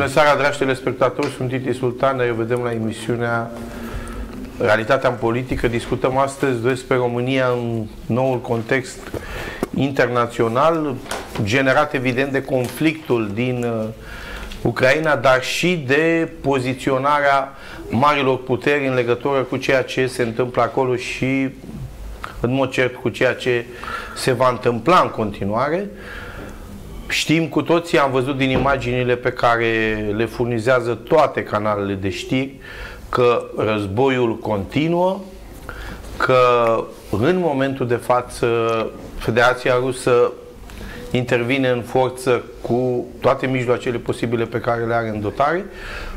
Bună seara, dragi telespectatori, sunt Titi Sultan, ne vedem la emisiunea Realitatea în politică. Discutăm astăzi despre România în noul context internațional, generat evident de conflictul din uh, Ucraina, dar și de poziționarea marilor puteri în legătură cu ceea ce se întâmplă acolo și în mod cert cu ceea ce se va întâmpla în continuare. Știm cu toții, am văzut din imaginile pe care le furnizează toate canalele de știri, că războiul continuă, că în momentul de față Federația Rusă intervine în forță cu toate mijloacele posibile pe care le are în dotare.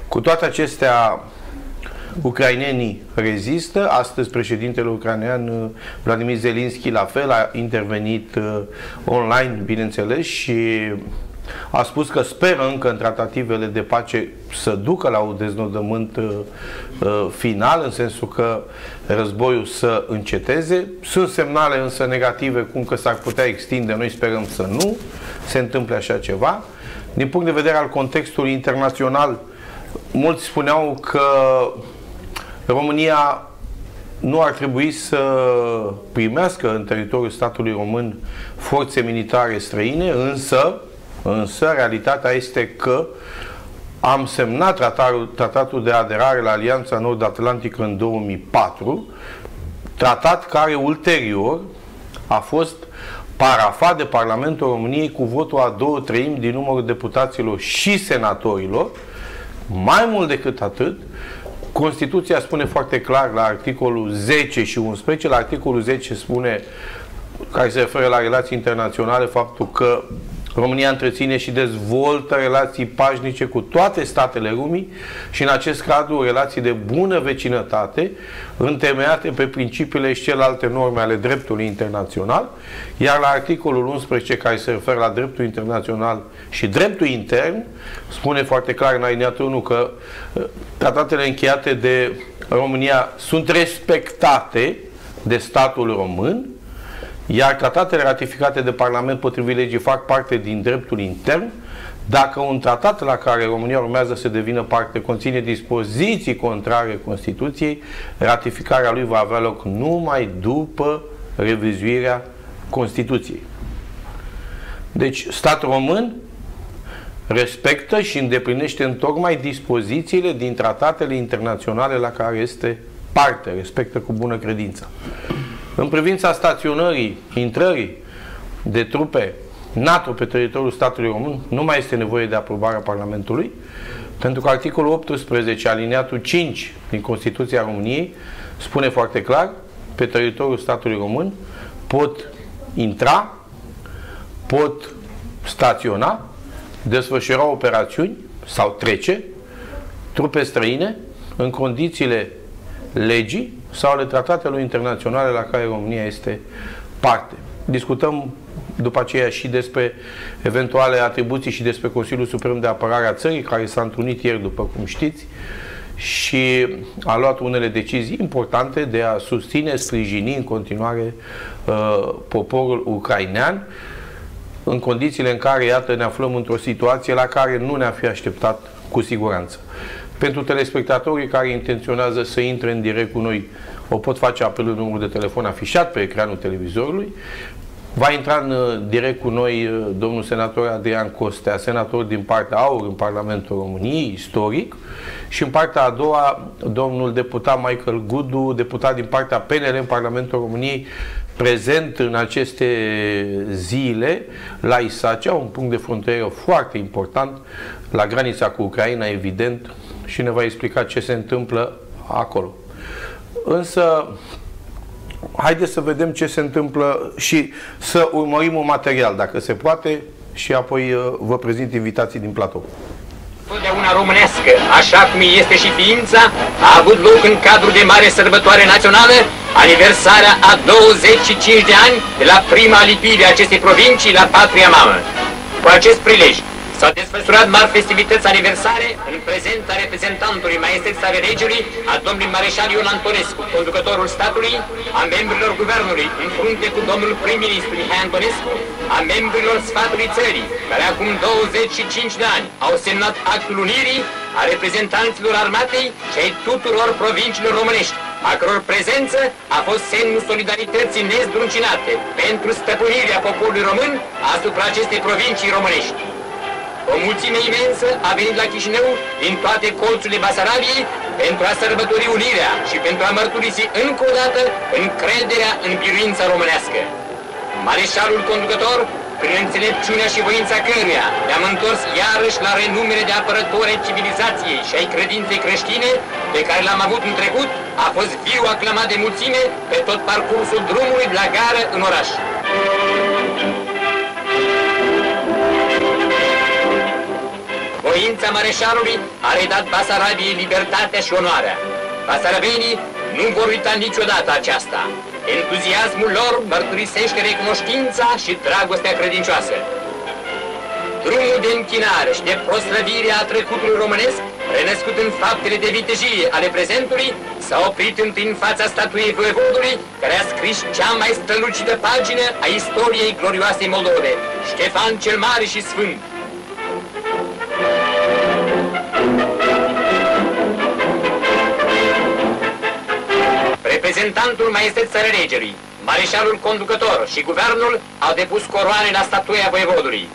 Cu toate acestea, ucrainenii rezistă. Astăzi președintele ucrainean uh, Vladimir Zelensky la fel a intervenit uh, online, bineînțeles, și a spus că speră încă în tratativele de pace să ducă la un deznodământ uh, uh, final, în sensul că războiul să înceteze. Sunt semnale însă negative cum că s-ar putea extinde, noi sperăm să nu se întâmple așa ceva. Din punct de vedere al contextului internațional, mulți spuneau că România nu ar trebui să primească în teritoriul statului român forțe militare străine, însă, însă realitatea este că am semnat tratatul, tratatul de aderare la Alianța Nord-Atlantică în 2004, tratat care ulterior a fost parafat de Parlamentul României cu votul a două treimi din numărul deputaților și senatorilor. Mai mult decât atât, Constituția spune foarte clar la articolul 10 și 11, la articolul 10 spune, care se referă la relații internaționale, faptul că România întreține și dezvoltă relații pașnice cu toate statele lumii și în acest cadru relații de bună vecinătate întemeiate pe principiile și celelalte norme ale dreptului internațional, iar la articolul 11 care se referă la dreptul internațional și dreptul intern spune foarte clar în alineatul 1 că uh, tratatele încheiate de România sunt respectate de statul român iar tratatele ratificate de Parlament potrivit legii fac parte din dreptul intern, dacă un tratat la care România urmează să devină parte conține dispoziții contrare Constituției, ratificarea lui va avea loc numai după revizuirea Constituției. Deci, statul român respectă și îndeplinește în tocmai dispozițiile din tratatele internaționale la care este parte, respectă cu bună credință. În privința staționării, intrării de trupe NATO pe teritoriul statului român, nu mai este nevoie de aprobarea Parlamentului, pentru că articolul 18, aliniatul 5 din Constituția României, spune foarte clar, pe teritoriul statului român pot intra, pot staționa, desfășura operațiuni sau trece trupe străine în condițiile legii sau ale tratatelor internaționale la care România este parte. Discutăm după aceea și despre eventuale atribuții și despre Consiliul Suprem de Apărare a țării, care s-a întrunit ieri, după cum știți, și a luat unele decizii importante de a susține, sprijini în continuare uh, poporul ucrainean în condițiile în care, iată, ne aflăm într-o situație la care nu ne-a fi așteptat cu siguranță. Pentru telespectatorii care intenționează să intre în direct cu noi, o pot face apelul numărul de telefon afișat pe ecranul televizorului. Va intra în uh, direct cu noi uh, domnul senator Adrian Costea, senator din partea AUR în Parlamentul României, istoric, și în partea a doua domnul deputat Michael Gudu, deputat din partea PNL în Parlamentul României, prezent în aceste zile la Isacea, un punct de frontieră foarte important, la granița cu Ucraina, evident, și ne va explica ce se întâmplă acolo. Însă, haideți să vedem ce se întâmplă și să urmărim un material, dacă se poate, și apoi uh, vă prezint invitații din platou. Totdeauna românească, așa cum este și ființa, a avut loc în cadrul de mare sărbătoare națională, aniversarea a 25 de ani de la prima lipire a acestei provincii la patria mamă. Cu acest prilej, S-au desfășurat marți festivități aniversare în prezența reprezentantului maestății regiului, a domnului Mareșal Ion Antonescu, conducătorul statului, a membrilor guvernului, în frunte cu domnul prim-ministru Mihai Antonescu, a membrilor sfatului țării, care acum 25 de ani au semnat actul unirii, a reprezentanților armatei și ai tuturor provinciilor românești, a căror prezență a fost semnul solidarității nezdruncinate pentru stăpânirea poporului român asupra acestei provincii românești. O mulțime imensă a venit la Chișinău din toate colțurile Basarabiei pentru a sărbători unirea și pentru a mărturisi încă o dată încrederea în biruința românească. Mareșalul conducător, prin înțelepciunea și voința căruia, ne-am întors iarăși la renumere de apărători ai civilizației și ai credinței creștine pe care l-am avut în trecut, a fost viu aclamat de mulțime pe tot parcursul drumului de la gară în oraș. Voința mareșalului a redat Basarabiei libertatea și onoarea. Basarabenii nu vor uita niciodată aceasta. Entuziasmul lor mărturisește recunoștința și dragostea credincioasă. Drumul de închinare și de proslăvire a trecutului românesc, renăscut în faptele de vitejie ale prezentului, s-a oprit întâi în fața statuiei voievodului, care a scris cea mai strălucită pagină a istoriei glorioasei Moldove, Ștefan cel Mare și Sfânt. Reprezentantul maestății regelui, mareșalul conducător și guvernul au depus coroane la statuia voievodului.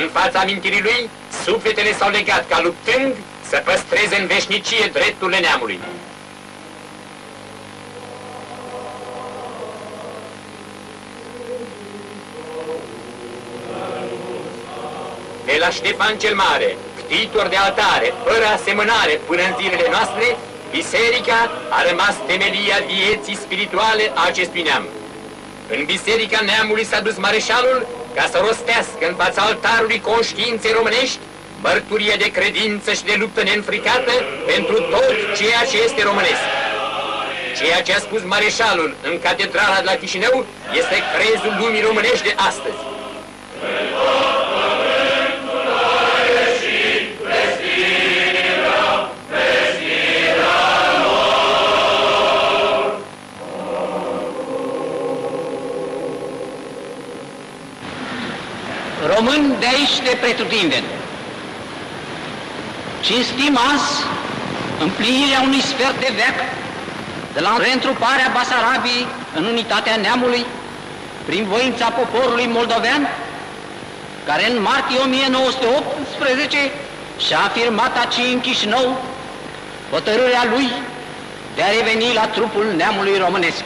În fața amintirii lui, sufletele s-au legat ca luptând să păstreze în veșnicie drepturile neamului. De la Ștefan cel Mare, ctitor de altare, fără asemănare până în zilele noastre, Biserica a rămas temelia vieții spirituale a acestui neam. În Biserica neamului s-a dus mareșalul ca să rostească în fața altarului conștiinței românești mărturie de credință și de luptă neînfricată pentru tot ceea ce este românesc. Ceea ce a spus mareșalul în catedrala de la Chișinău este crezul lumii românești de astăzi. Român de aici de pretutindeni. Cinstim azi împlinirea unui sfert de veac de la reîntruparea Basarabiei în unitatea neamului prin voința poporului moldovean, care în martie 1918 și-a afirmat aici în Chișinău hotărârea lui de a reveni la trupul neamului românesc.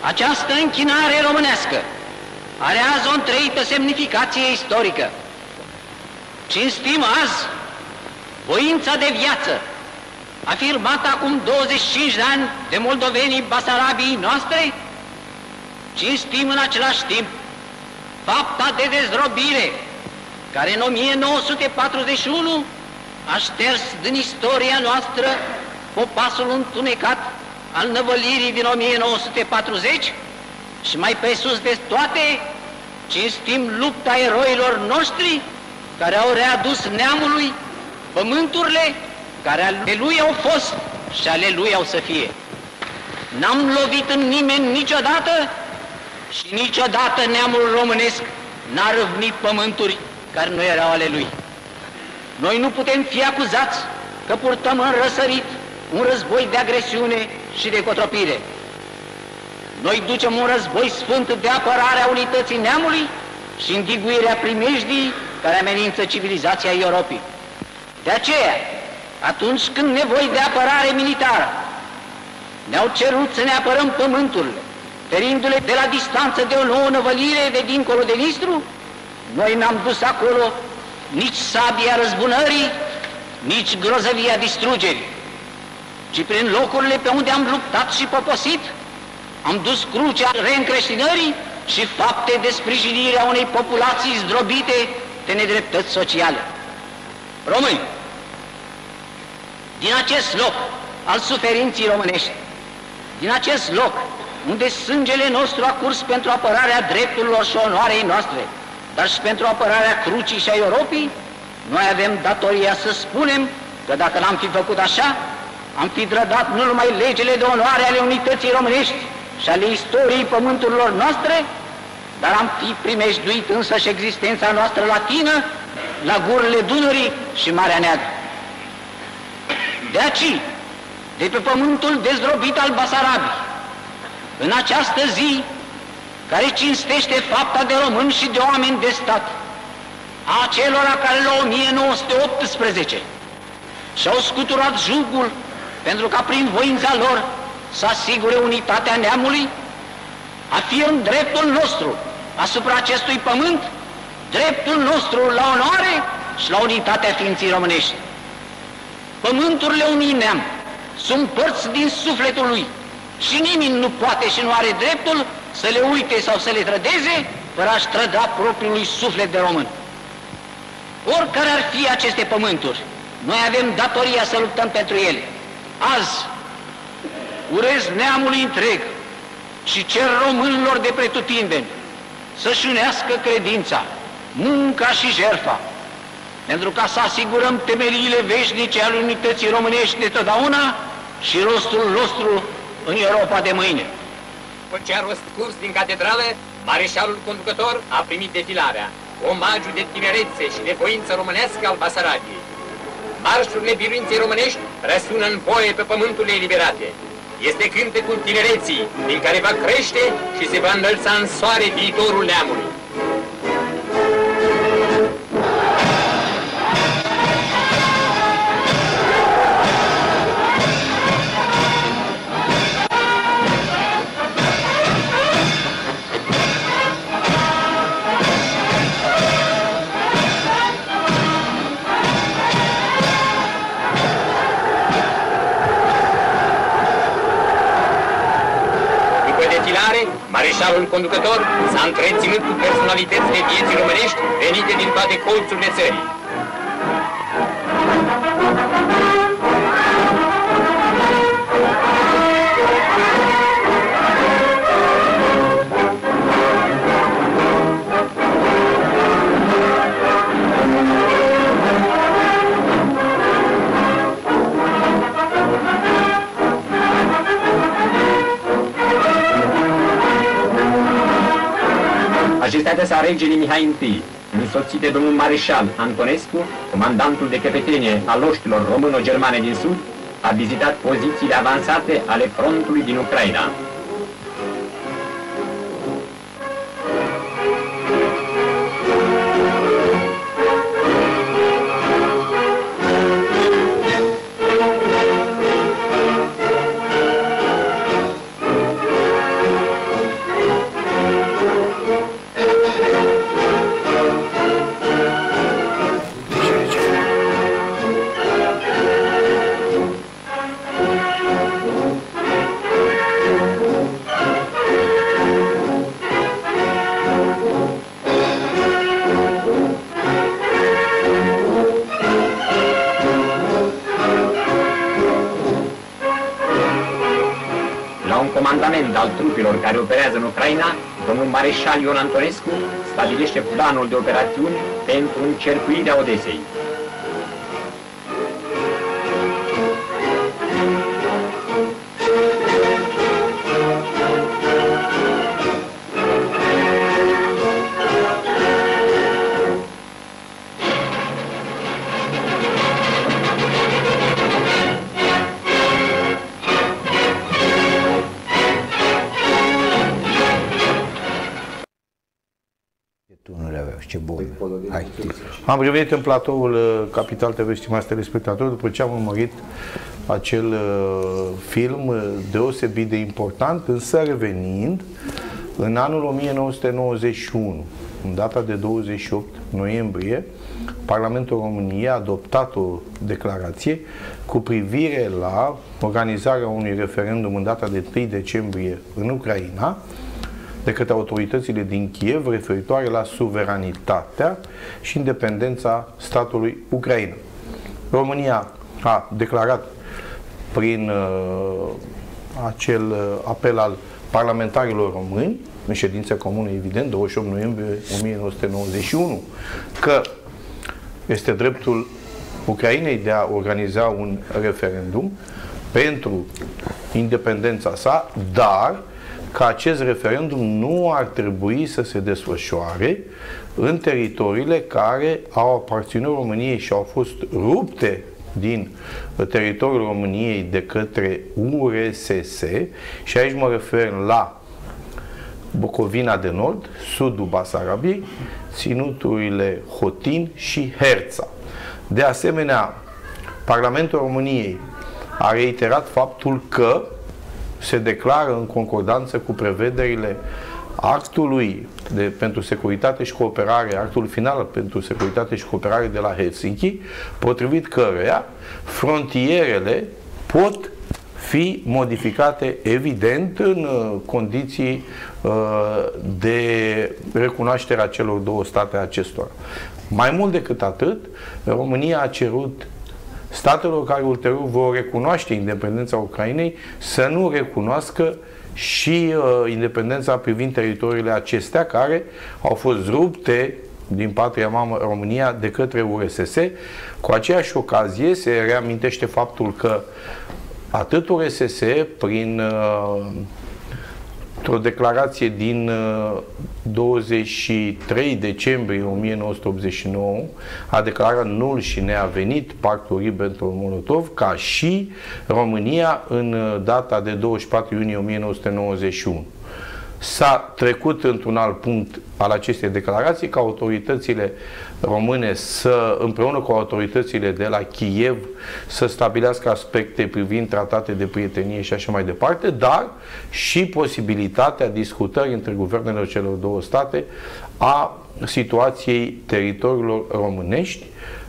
Această închinare românească are azi o întreită semnificație istorică. Cinstim azi voința de viață, afirmată acum 25 de ani de moldovenii Basarabii noastre, cinstim în același timp fapta de dezrobire care în 1941 a șters din istoria noastră popasul întunecat al năvălirii din 1940 și mai presus de toate, cinstim lupta eroilor noștri care au readus neamului pământurile care ale lui au fost și ale lui au să fie. N-am lovit în nimeni niciodată și niciodată neamul românesc n-a răvnit pământuri care nu erau ale lui. Noi nu putem fi acuzați că purtăm în răsărit un război de agresiune și de cotropire. Noi ducem un război sfânt de apărare a unității neamului și îndiguirea primejdii care amenință civilizația Europei. De aceea, atunci când nevoi de apărare militară ne-au cerut să ne apărăm pământurile, ferindu-le de la distanță de o nouă năvălire de dincolo de Nistru, noi n-am dus acolo nici sabia răzbunării, nici grozăvia distrugerii, ci prin locurile pe unde am luptat și poposit, am dus crucea reîncreștinării și fapte de sprijinire a unei populații zdrobite de nedreptăți sociale. Români, din acest loc al suferinții românești, din acest loc unde sângele nostru a curs pentru apărarea drepturilor și onoarei noastre, dar și pentru apărarea crucii și a Europei, noi avem datoria să spunem că dacă l-am fi făcut așa, am fi trădat nu numai legile de onoare ale unității românești și ale istoriei pământurilor noastre, dar am fi primejduit însă și existența noastră latină la gurile Dunării și Marea Neagră. De aici, de pe pământul dezrobit al Basarabii, în această zi care cinstește fapta de români și de oameni de stat, a celor care la 1918 și-au scuturat jugul pentru ca prin voința lor să asigure unitatea neamului, afirm dreptul nostru asupra acestui pământ, dreptul nostru la onoare și la unitatea ființii românești. Pământurile unui neam sunt părți din sufletul lui și nimeni nu poate și nu are dreptul să le uite sau să le trădeze fără a-și trăda propriului suflet de român. Oricare ar fi aceste pământuri, noi avem datoria să luptăm pentru ele. Azi, urez neamului întreg și cer românilor de pretutindeni să-și unească credința, munca și jertfa, pentru ca să asigurăm temeliile veșnice ale unității românești de totdeauna și rostul nostru în Europa de mâine. După ce a rost curs din catedrală, mareșalul conducător a primit defilarea, omagiu de tinerețe și de voință românească al Basarabiei. Marșurile biruinței românești răsună în voie pe pământurile eliberate. Este cântecul tinereții, din care va crește și se va înălța în soare viitorul neamului. Mareșalul conducător s-a întreținut cu personalitățile vieții românești venite din toate colțurile țării. Majestatea sa regelui Mihai I, însoțit de domnul Mareșal Antonescu, comandantul de căpetenie al loștilor româno-germane din Sud, a vizitat pozițiile avansate ale frontului din Ucraina. Mareșal Ion Antonescu stabilește planul de operațiuni pentru încercuirea Odesei. Am revenit în platoul uh, Capital TV, stimați telespectatori, după ce am urmărit acel uh, film uh, deosebit de important, însă revenind în anul 1991, în data de 28 noiembrie, Parlamentul României a adoptat o declarație cu privire la organizarea unui referendum în data de 3 decembrie în Ucraina, de către autoritățile din Kiev referitoare la suveranitatea și independența statului Ucraina. România a declarat prin uh, acel uh, apel al parlamentarilor români, în ședință comună, evident, 28 noiembrie 1991, că este dreptul Ucrainei de a organiza un referendum pentru independența sa, dar că acest referendum nu ar trebui să se desfășoare în teritoriile care au aparținut României și au fost rupte din teritoriul României de către URSS și aici mă refer la Bucovina de Nord, sudul Basarabiei, ținuturile Hotin și Herța. De asemenea, Parlamentul României a reiterat faptul că se declară în concordanță cu prevederile actului de, pentru securitate și cooperare, actul final pentru securitate și cooperare de la Helsinki, potrivit căreia frontierele pot fi modificate evident în uh, condiții uh, de recunoaștere a celor două state acestora. Mai mult decât atât, România a cerut statelor care ulterior vor recunoaște independența Ucrainei să nu recunoască și uh, independența privind teritoriile acestea care au fost rupte din patria mamă România de către URSS. Cu aceeași ocazie se reamintește faptul că atât URSS prin uh, o declarație din 23 uh, decembrie 1989 a declarat nul și neavenit pactul Ribbentrop-Molotov, ca și România în uh, data de 24 iunie 1991 s-a trecut într-un alt punct al acestei declarații ca autoritățile române să, împreună cu autoritățile de la Kiev, să stabilească aspecte privind tratate de prietenie și așa mai departe, dar și posibilitatea discutării între guvernele celor două state a situației teritoriilor românești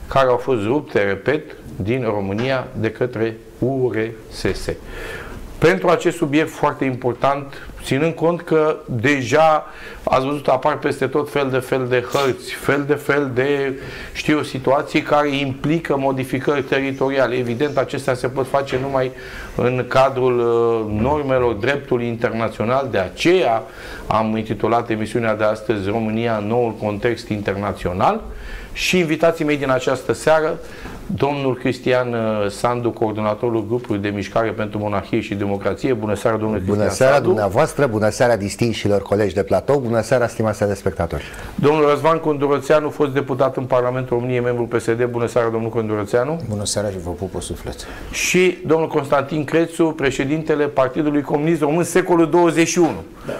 care au fost rupte, repet, din România de către URSS. Pentru acest subiect foarte important, ținând cont că deja ați văzut apar peste tot fel de fel de hărți, fel de fel de, știu, situații care implică modificări teritoriale. Evident, acestea se pot face numai în cadrul uh, normelor dreptului internațional, de aceea am intitulat emisiunea de astăzi România în noul context internațional și invitații mei din această seară Domnul Cristian uh, Sandu, coordonatorul grupului de mișcare pentru monarhie și democrație. Bună seara, domnule Cristian Bună seara Sandu. dumneavoastră, bună seara distinșilor colegi de platou, bună seara stimați spectatori. Domnul Răzvan Condurățeanu, fost deputat în Parlamentul României, membru PSD. Bună seara, domnul Condurățeanu. Bună seara și vă pup suflet. Și domnul Constantin Crețu, președintele Partidului Comunist Român, secolul 21. Da.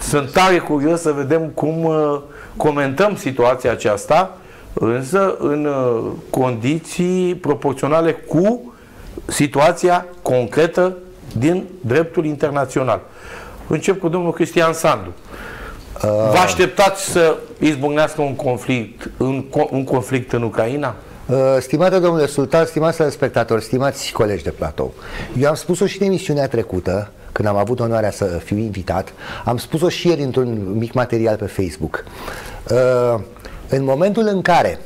Sunt tare curios să vedem cum uh, comentăm situația aceasta însă în uh, condiții proporționale cu situația concretă din dreptul internațional. Încep cu domnul Cristian Sandu. Uh. Vă așteptați să izbucnească un conflict, un, un conflict în Ucraina? Uh, stimate domnule Sultan, stimați spectatori, stimați colegi de platou, eu am spus-o și în emisiunea trecută, când am avut onoarea să fiu invitat, am spus-o și ieri într-un mic material pe Facebook. Uh, în momentul în care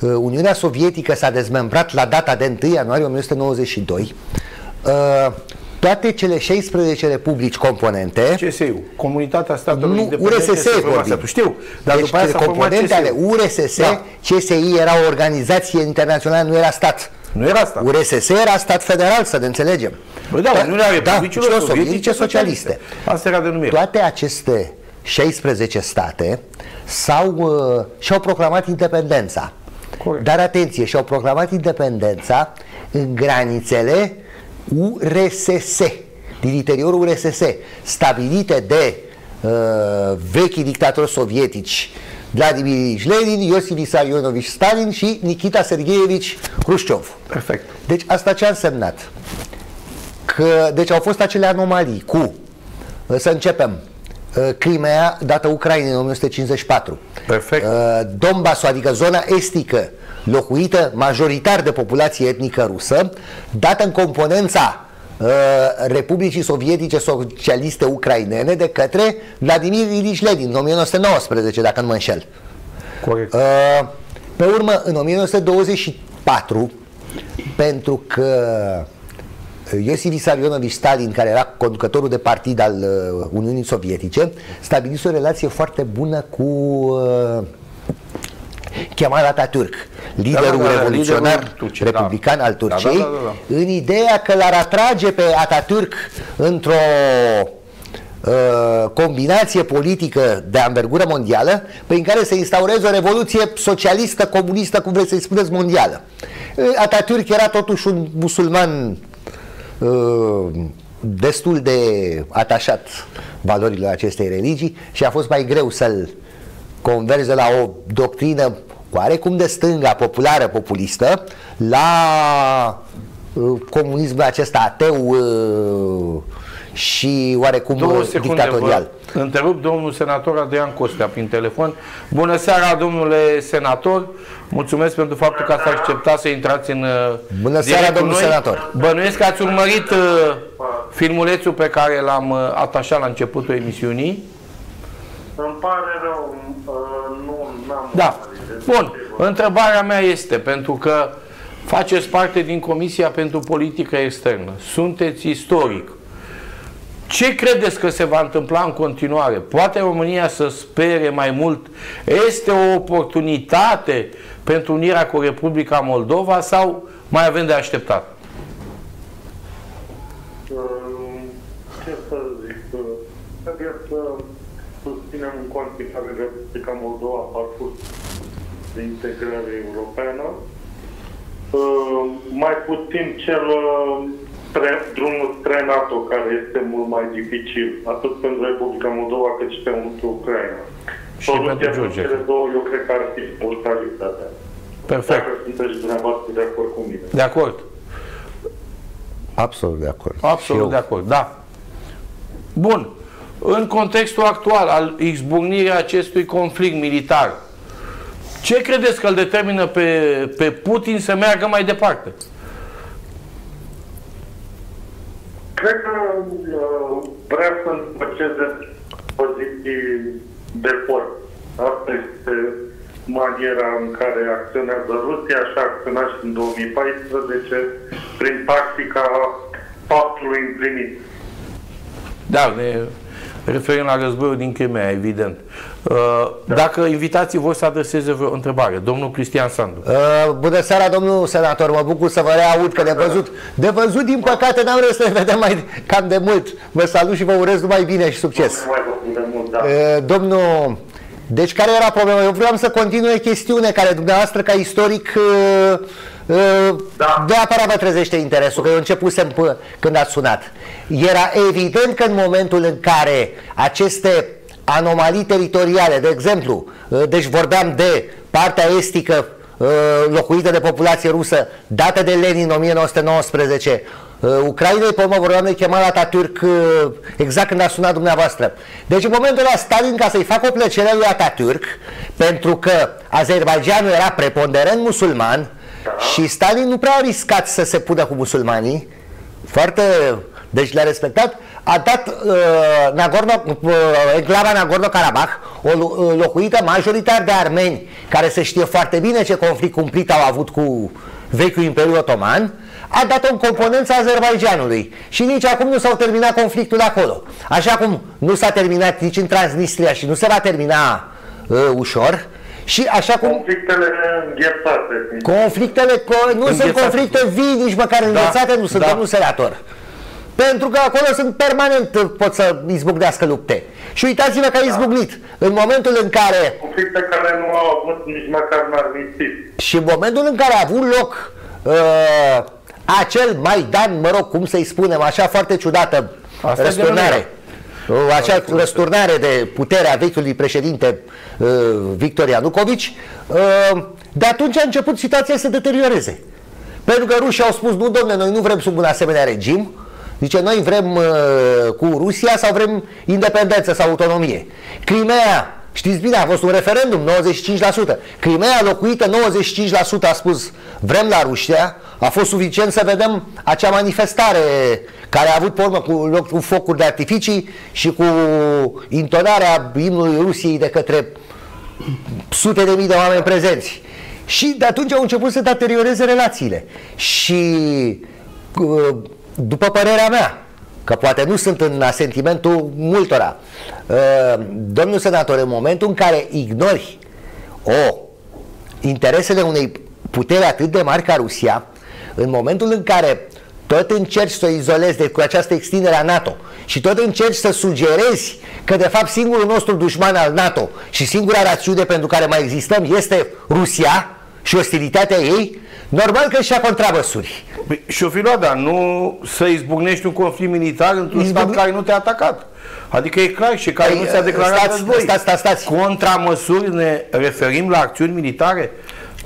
uh, Uniunea Sovietică s-a dezmembrat la data de 1 ianuarie 1992, uh, toate cele 16 republici componente CSU, Comunitatea Statelor nu, URSS vorbim. Știu, dar deci după componente ale URSS, da. CSI era o organizație internațională, nu era stat. Nu era stat. URSS era stat federal, să ne înțelegem. Păi da, Uniunea da, Republicilor da, Sovietice Socialiste. Asta era denumire. Toate aceste 16 state sau uh, și-au proclamat independența. Corect. Dar atenție, și-au proclamat independența în granițele URSS, din interiorul URSS, stabilite de uh, vechii dictatori sovietici Vladimir Ilich Lenin, Iosif Vissarionovici Stalin și Nikita Sergeevici Khrushchev. Perfect. Deci asta ce a însemnat? Că, deci au fost acele anomalii cu, să începem, Uh, Crimea dată Ucrainei în 1954. Perfect. Uh, Donbass, adică zona estică, locuită majoritar de populație etnică rusă, dată în componența uh, Republicii Sovietice Socialiste Ucrainene de către Vladimir Ilich Lenin în 1919, dacă nu mă înșel. Corect. Pe urmă, în 1924, pentru că Iosif Vissarionovici Stalin, care era conducătorul de partid al uh, Uniunii Sovietice, stabilise o relație foarte bună cu uh, Kemal Atatürk, liderul Da, da, da, revoluționar liderul turcii, da. republican al Turciei, Da, da, da, da. în ideea că l-ar atrage pe Atatürk într-o uh, combinație politică de anvergură mondială prin care să instaureze o revoluție socialistă, comunistă, cum vreți să-i spuneți, mondială. Uh, Atatürk era totuși un musulman uh, destul de atașat valorilor acestei religii și a fost mai greu să-l converge la o doctrină oarecum de stânga, populară, populistă, la uh, comunismul acesta ateu uh, și oarecum Două uh, secunde, dictatorial. vă întrerup domnul senator Adrian Costea prin telefon. Bună seara, domnule senator. Mulțumesc pentru faptul că ați acceptat să intrați în uh, Bună direct seara, cu domnul noi. senator. Bănuiesc că ați urmărit uh, filmulețul pe care l-am uh, atașat la începutul emisiunii. Îmi pare rău, uh, nu am Da. Bun. Întrebarea mea este, pentru că faceți parte din Comisia pentru Politică Externă, sunteți istoric. Ce credeți că se va întâmpla în continuare? Poate România să spere mai mult? Este o oportunitate pentru unirea cu Republica Moldova sau mai avem de așteptat? Uh, Ce să zic, uh, trebuie să susținem în continuare Republica Moldova parcurs de integrare europeană. Uh, Mai puțin cel uh, spre, drumul spre NATO, care este mult mai dificil, atât pentru Republica Moldova cât și pentru Ucraina. Și pentru Georgia. cele două, eu cred că ar fi mortalitatea. Perfect. Dacă sunteți dumneavoastră de acord cu mine. De acord. Absolut de acord. Și Absolut eu. de acord, da. Bun. În contextul actual al izbucnirii acestui conflict militar, ce credeți că îl determină pe, pe Putin să meargă mai departe? Cred că uh, vrea să împăceze poziții de forță. Asta este maniera în care acționează Rusia și a acționat și în 2014 prin tactica faptului împlinit. Da, ne referim la războiul din Crimea, evident. Uh, Dacă invitații vor să adreseze vreo întrebare, domnul Cristian Sandu. Uh, bună seara, domnul senator, mă bucur să vă reaud, că de văzut, de văzut, din păcate, n-am reușit să ne vedem mai cam de mult. Vă salut și vă urez numai bine și succes. Nu mai vorbim de mult, da. Uh, domnul, deci care era problema? Eu vreau să continue chestiune care dumneavoastră ca istoric uh, uh, Da. neapărat vă trezește interesul, că eu începusem până când ați sunat. Era evident că în momentul în care aceste anomalii teritoriale, de exemplu, uh, deci vorbeam de partea estică uh, locuită de populație rusă, dată de Lenin în 1919, Uh, Ucrainei, pe urmă vorbeam de Kemal Atatürk uh, exact când a sunat dumneavoastră. Deci în momentul ăla Stalin, ca să-i facă o plăcere lui Atatürk, pentru că Azerbaijanul era preponderent musulman și Stalin nu prea a riscat să se pună cu musulmanii, foarte, deci le-a respectat, a dat uh, Nagorno, uh, enclava Nagorno-Karabakh, o lo- uh, locuită majoritar de armeni, care se știe foarte bine ce conflict cumplit au avut cu vechiul Imperiu Otoman, a dat-o în componența Azerbaijanului. Și nici acum nu s-au terminat conflictul acolo. Așa cum nu s-a terminat nici în Transnistria și nu se va termina uh, ușor, și așa cum Conflictele înghețate. conflictele co- nu sunt Înghețate. conflicte vii, nici măcar înghețate, nu sunt, da. domnul senator. Pentru că acolo sunt permanent, uh, pot să izbucnească lupte. Și uitați-vă că a izbucnit. În momentul în care Conflicte care nu au avut nici măcar un armistițiu. și în momentul în care a avut loc uh, acel Maidan, mă rog, cum să-i spunem, așa foarte ciudată Asta e răsturnare, uh, acea răsturnare de putere a vechiului președinte uh, Victor Ianucovici, uh, de atunci a început situația să se deterioreze. Pentru că rușii au spus, nu domne, noi nu vrem sub un asemenea regim, Zice, noi vrem uh, cu Rusia sau vrem independență sau autonomie. Crimea, știți bine, a fost un referendum, 95%. Crimea locuită, 95% a spus vrem la Rusia. A fost suficient să vedem acea manifestare care a avut pe urmă cu, loc cu focuri de artificii și cu intonarea imnului Rusiei de către sute de mii de oameni prezenți. Și de atunci au început să deterioreze relațiile. Și uh, după părerea mea, că poate nu sunt în asentimentul multora, uh, domnul senator, în momentul în care ignori o interesele unei puteri atât de mari ca Rusia, în momentul în care tot încerci să o izolezi de cu această extindere a NATO și tot încerci să sugerezi că de fapt singurul nostru dușman al NATO și singura rațiune pentru care mai existăm este Rusia și ostilitatea ei, normal că și-a contramăsuri. Păi, și-o fi luat, dar nu să izbucnești un conflict militar într-un Izbucne... stat care nu te-a atacat. Adică e clar și care păi, nu ți-a declarat stați, război. Stați, stați, stați. Contramăsuri ne referim la acțiuni militare?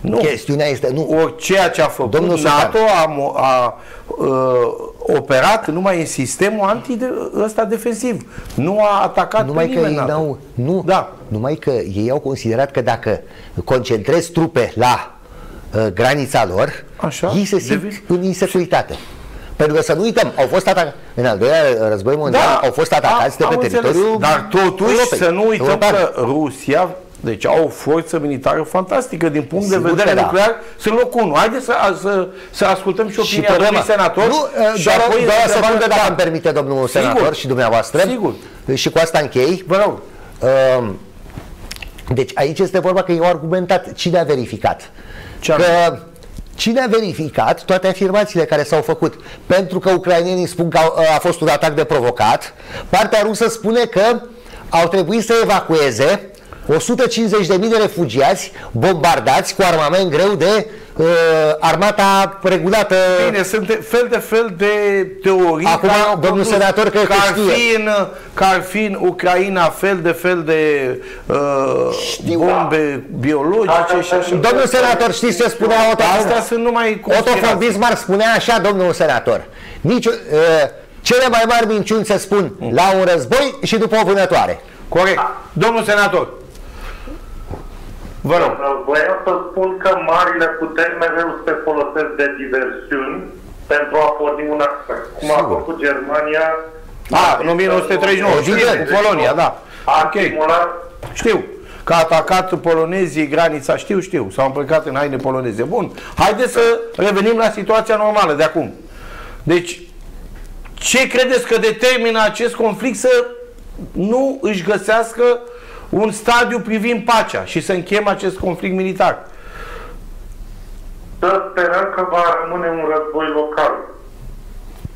Nu. Chestiunea este... Nu. Ori ceea ce a făcut Domnul NATO a, a, a uh, operat numai în sistemul anti ăsta defensiv. Nu a atacat numai pe că nimeni ei NATO. Nu, da. numai că ei au considerat că dacă concentrezi trupe la uh, granița lor, Așa, ei se simt în insecuritate. Pentru că să nu uităm, au fost atacați în al doilea război mondial, da, au fost atacați de pe teritoriul Dar totuși Europei, să nu uităm European. că Rusia deci au o forță militară fantastică din punct Sigur de vedere da. nuclear, sunt locul 1. Haideți să, să, să ascultăm și opinia și domnului senator. Nu, și doar, apoi doar o secundă, dacă îmi permite domnul Sigur. senator și dumneavoastră. Sigur. Și cu asta închei. Vă rog. Uh, deci aici este vorba că eu argumentat cine a verificat. Ce că Cine a verificat toate afirmațiile care s-au făcut? Pentru că ucrainienii spun că a, a fost un atac de provocat, partea rusă spune că au trebuit să evacueze 150.000 de refugiați bombardați cu armament greu de uh, armata regulată. Bine, sunt fel de fel de teorii. Acum, ca, domnul senator, cred că ar fi, în, că ar fi în Ucraina fel de fel de uh, Știu, bombe da. biologice și așa. Domnul senator, știți ce spunea Otto? Astea sunt numai Otto von Bismarck spunea așa, domnul senator. Nici, uh, cele mai mari minciuni se spun mm. la un război și după o vânătoare. Corect. Domnul senator, Vă rog. Voiam să spun că marile puteri mereu se folosesc de diversiuni pentru a porni un atac. Cum Sigur. a făcut Germania. A, în 1939, știu, cu Polonia, da. A okay. Simulat... Știu că a atacat polonezii granița, știu, știu, s-au îmbrăcat în haine poloneze. Bun, haideți să revenim la situația normală de acum. Deci, ce credeți că determină acest conflict să nu își găsească un stadiu privind pacea și să închem acest conflict militar. Să sperăm că va rămâne un război local.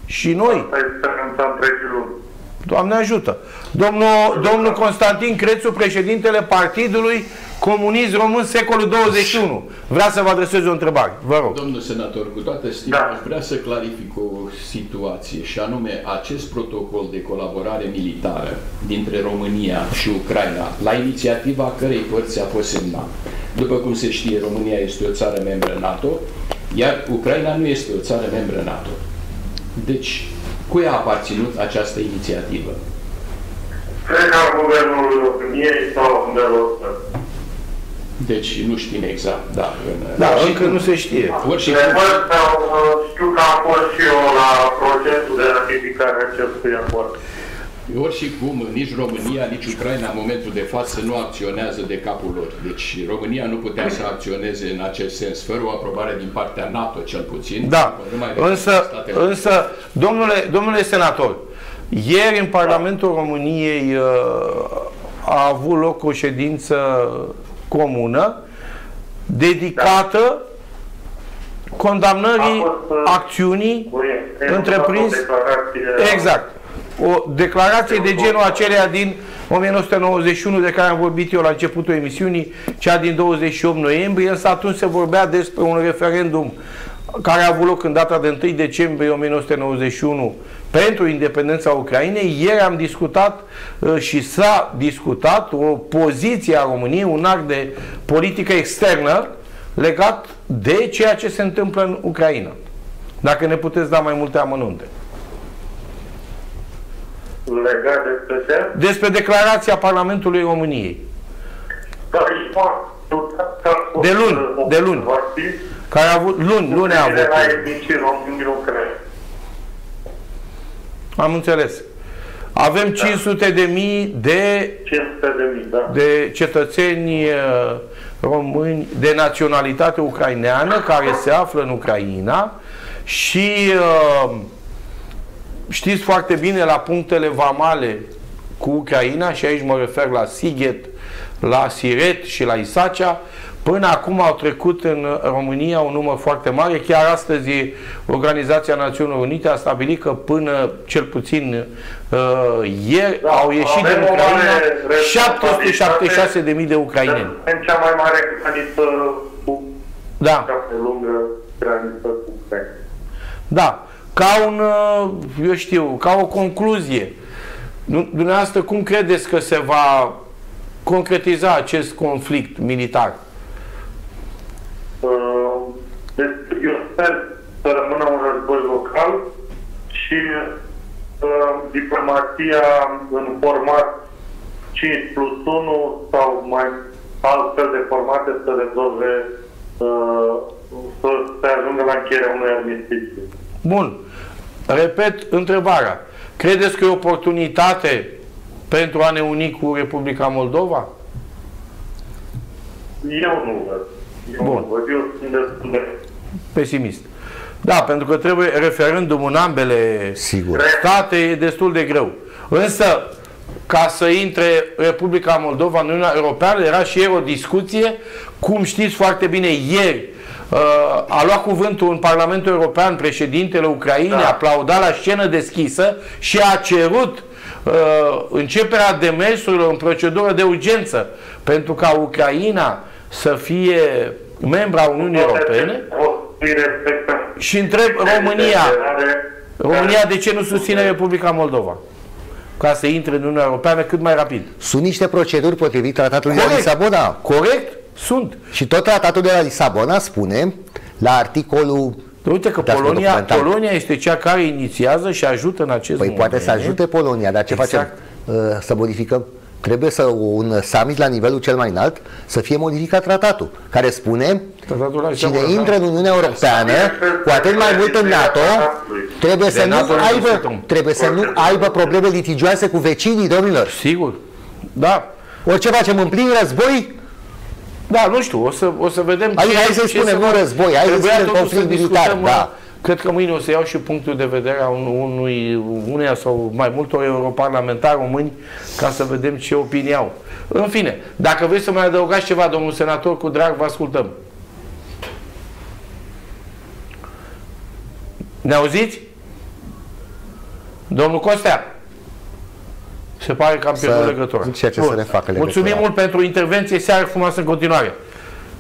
Și noi. Asta este întregii lumi. Doamne ajută. Domnul, domnul Constantin Crețu, președintele Partidului Comunist Român secolul 21. Vrea să vă adresez o întrebare. Vă rog. Domnul senator, cu toată stima, da. aș vrea să clarific o situație și anume acest protocol de colaborare militară dintre România și Ucraina, la inițiativa cărei părți a fost semnat. După cum se știe, România este o țară membră NATO, iar Ucraina nu este o țară membră NATO. Deci, cui a aparținut această inițiativă? Cred că guvernul României sau undeva deci nu știm exact, da. În, da, încă nu se știe. Orice știu că am fost și eu la procesul de ratificare acestui acord. Ori și cum, nici România, nici Ucraina în momentul de față nu acționează de capul lor. Deci România nu putea să acționeze în acest sens, fără o aprobare din partea NATO cel puțin. Da, însă, însă domnule, domnule senator, ieri în Parlamentul României uh, a avut loc o ședință comună dedicată condamnării fost, uh, acțiunii întreprinse. Exact. O declarație de genul acelea din 1991 de care am vorbit eu la începutul emisiunii, cea din 28 noiembrie, însă atunci se vorbea despre un referendum care a avut loc în data de 1 decembrie 1991 pentru independența Ucrainei. Ieri am discutat uh, și s-a discutat o poziție a României, un act de politică externă legat de ceea ce se întâmplă în Ucraina. Dacă ne puteți da mai multe amănunte. Legat despre ce? Despre declarația Parlamentului României. Da, de luni, de luni. Care a avut, luni, luni a avut. Am înțeles. Avem da. 500 de mii de, 500 de, mii, da. de cetățeni uh, români de naționalitate ucraineană care se află în Ucraina și uh, știți foarte bine la punctele vamale cu Ucraina și aici mă refer la Sighet, la Siret și la Isacea, Până acum au trecut în România un număr foarte mare. Chiar astăzi Organizația Națiunilor Unite a stabilit că până cel puțin uh, ieri da, au ieșit din Ucraina 776.000 de ucraineni. În cea mai mare graniță cu da. lungă graniță cu Ucraina. Da. Ca un, uh, eu știu, ca o concluzie. Dumneavoastră, cum credeți că se va concretiza acest conflict militar? Deci eu sper să rămână un război local și uh, diplomația în format 5 plus 1 sau mai altfel de formate să rezolve uh, să se ajungă la încheierea unui armistițiu. Bun. Repet întrebarea. Credeți că e oportunitate pentru a ne uni cu Republica Moldova? Eu nu văd. Bun. Pesimist. Da, pentru că trebuie referendum în ambele Sigur. state e destul de greu. Însă, ca să intre Republica Moldova în Uniunea Europeană, era și ieri o discuție, cum știți foarte bine, ieri uh, a luat cuvântul în Parlamentul European președintele Ucrainei, da. aplaudat la scenă deschisă și a cerut uh, începerea demersurilor în procedură de urgență pentru ca Ucraina să fie membra Uniunii Europene și întreb România, România de ce nu susține Republica Moldova? Ca să intre în Uniunea Europeană cât mai rapid. Sunt niște proceduri potrivit tratatului Corect. de la Lisabona. Corect? Sunt. Și tot tratatul de la Lisabona spune la articolul Uite că Polonia, Polonia este cea care inițiază și ajută în acest păi moment. poate să ajute Polonia, dar ce exact. facem? Uh, să modificăm trebuie să un summit la nivelul cel mai înalt să fie modificat tratatul, care spune cine intră în Uniunea Europeană, cu atât mai mult în NATO, trebuie să, nu aibă, trebuie să nu aibă probleme litigioase cu vecinii, domnilor. Sigur, da. Orice facem în plin război, da, nu știu, o să, o să vedem Hai, hai să spunem, nu război, hai să spunem conflict militar, da. Cred că mâine o să iau și punctul de vedere a unui, uneia sau mai multor europarlamentari români ca să vedem ce opinie au. În fine, dacă vreți să mai adăugați ceva, domnul senator, cu drag vă ascultăm. Ne auziți? Domnul Costea? Se pare că am pierdut legătura. Ce să ne facă Mulțumim mult pentru intervenție. Seară frumoasă în continuare.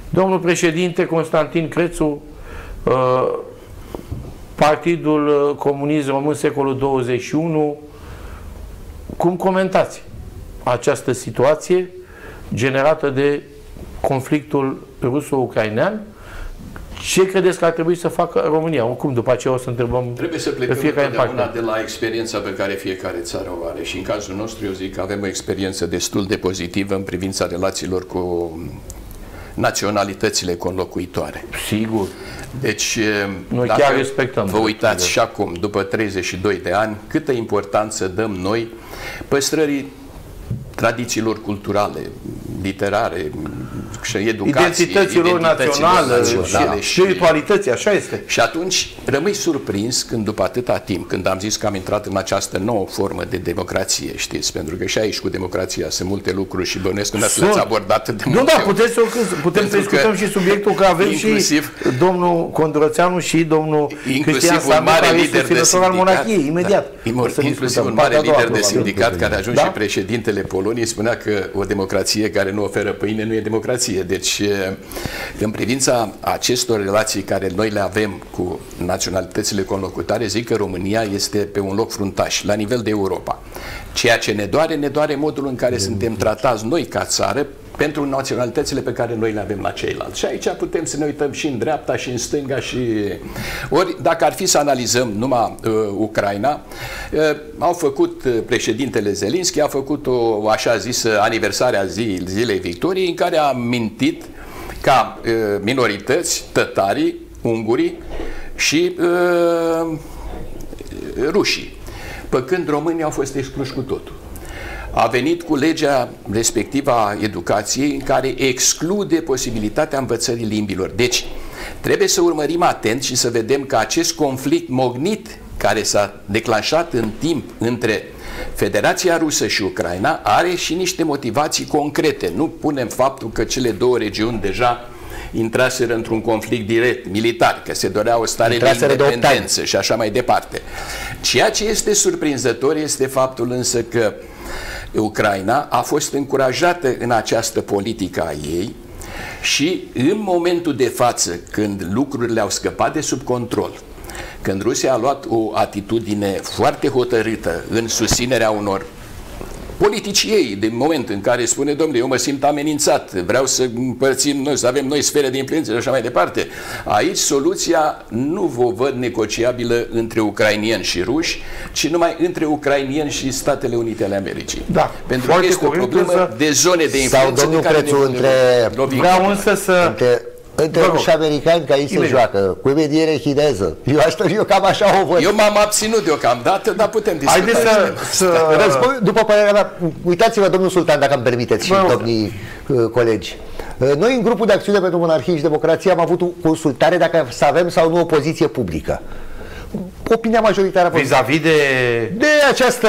Domnul președinte Constantin Crețu, uh, Partidul uh, Comunist Român secolul 21. Cum comentați această situație generată de conflictul ruso-ucrainean? Ce credeți că ar trebui să facă România? Oricum, după aceea o să întrebăm Trebuie să plecăm fiecare parte. de la experiența pe care fiecare țară o are și în cazul nostru eu zic că avem o experiență destul de pozitivă în privința relațiilor cu naționalitățile conlocuitoare. Sigur. Deci, noi chiar respectăm. Vă uitați și acum, după 32 de ani, câtă importanță dăm noi păstrării tradițiilor culturale, literare, și educație, identităților naționale, naționale și spiritualității, așa este. Și atunci rămâi surprins când după atâta timp, când am zis că am intrat în această nouă formă de democrație, știți, pentru că și aici cu democrația sunt multe lucruri și bănesc că le-ați abordat de Nu, da, puteți să, putem să discutăm și subiectul că avem inclusiv, și domnul Condorățeanu și domnul Cristian un mare lider de sindicat, al monarhiei, imediat. Da, inclusiv un mare lider de sindicat care a ajuns da? și președintele Poloniei spunea că o democrație care nu oferă pâine nu e democrație. Deci, în privința acestor relații care noi le avem cu naționalitățile conlocutare, zic că România este pe un loc fruntaș, la nivel de Europa. Ceea ce ne doare, ne doare modul în care suntem tratați noi ca țară pentru naționalitățile pe care noi le avem la ceilalți. Și aici putem să ne uităm și în dreapta și în stânga și... Ori, dacă ar fi să analizăm numai uh, Ucraina, uh, au făcut uh, președintele Zelinski, a făcut o așa zisă aniversare a zi, zilei victoriei în care a mintit ca uh, minorități, tătarii, ungurii și uh, rușii. Pe când românii au fost excluși cu totul a venit cu legea respectivă a educației în care exclude posibilitatea învățării limbilor. Deci, trebuie să urmărim atent și să vedem că acest conflict mognit care s-a declanșat în timp între Federația Rusă și Ucraina are și niște motivații concrete. Nu punem faptul că cele două regiuni deja intraseră într-un conflict direct, militar, că se dorea o stare intraseră de independență de și așa mai departe. Ceea ce este surprinzător este faptul însă că Ucraina a fost încurajată în această politică a ei și în momentul de față, când lucrurile au scăpat de sub control, când Rusia a luat o atitudine foarte hotărâtă în susținerea unor politici ei, din moment în care spune, domnule, eu mă simt amenințat, vreau să împărțim noi, să avem noi sfere de influență și așa mai departe. Aici soluția nu vă văd negociabilă între ucrainieni și ruși, ci numai între ucrainieni și Statele Unite ale Americii. Da. Pentru că este o problemă de zone de influență. Sau domnul Crețu, între... Vreau însă să... Între între și americani că aici se joacă, cu mediere chineză. Eu, asta, eu cam așa o văd. Eu m-am abținut deocamdată, dar putem discuta. Haideți să... să... Răspund, după părerea mea, uitați-vă, domnul Sultan, dacă îmi permiteți și domnii uh, colegi. Uh, noi, în grupul de acțiune pentru monarhie și democrație, am avut o consultare dacă să avem sau nu o poziție publică opinia majoritară vis-a-vis de... de această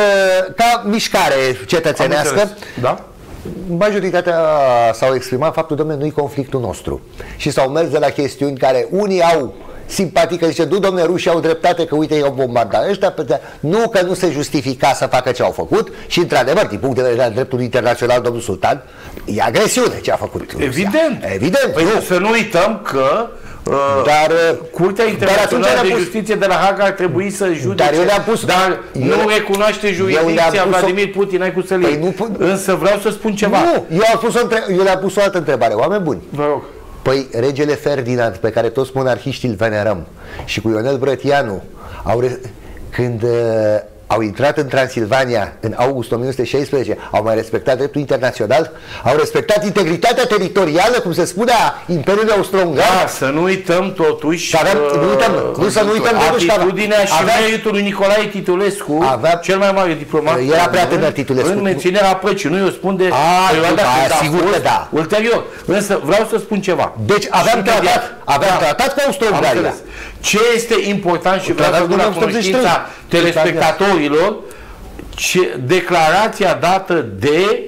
ca mișcare cetățenească da? Majoritatea s-au exprimat faptul, domnule, nu-i conflictul nostru. Și s-au mers de la chestiuni care unii au simpatică, zice, du, domne, rușii au dreptate că uite, i-au bombardat ăștia, pe nu că nu se justifica să facă ce au făcut și, într-adevăr, din punct de vedere al dreptului internațional, domnul Sultan, e agresiune ce a făcut Rusia. Evident. Evident. Păi nu. să nu uităm că Uh, dar uh, Curtea Internațională de pus, Justiție de la Haga ar trebui să judece, dar, eu le-am pus, dar eu, nu recunoaște jurisdicția Vladimir Putin, ai cu să păi nu, Însă vreau să spun ceva. Nu, eu, am pus o între... eu le-am pus o altă întrebare. Oameni buni. Vă rog. Păi regele Ferdinand, pe care toți monarhiștii îl venerăm, și cu Ionel Brătianu, au re... când uh, au intrat în Transilvania în august 1916, au mai respectat dreptul internațional, au respectat integritatea teritorială, cum se spune, a Imperiului Austro-Ungar. Da, să nu uităm totuși avem, uh, nu, uităm, nu să nu uităm totuși atitudinea și avea, meritul lui Nicolae Titulescu, avea, cel mai mare diplomat era prea tânăr Titulescu. În menținerea păcii, nu eu spun de a, perioada a, sigur că da. Ulterior, însă vreau să spun ceva. Deci aveam tratat, aveam da, tratat cu Austro-Ungaria. Ce este important și vreau să spun la cunoștința telespectatorilor, ce, declarația dată de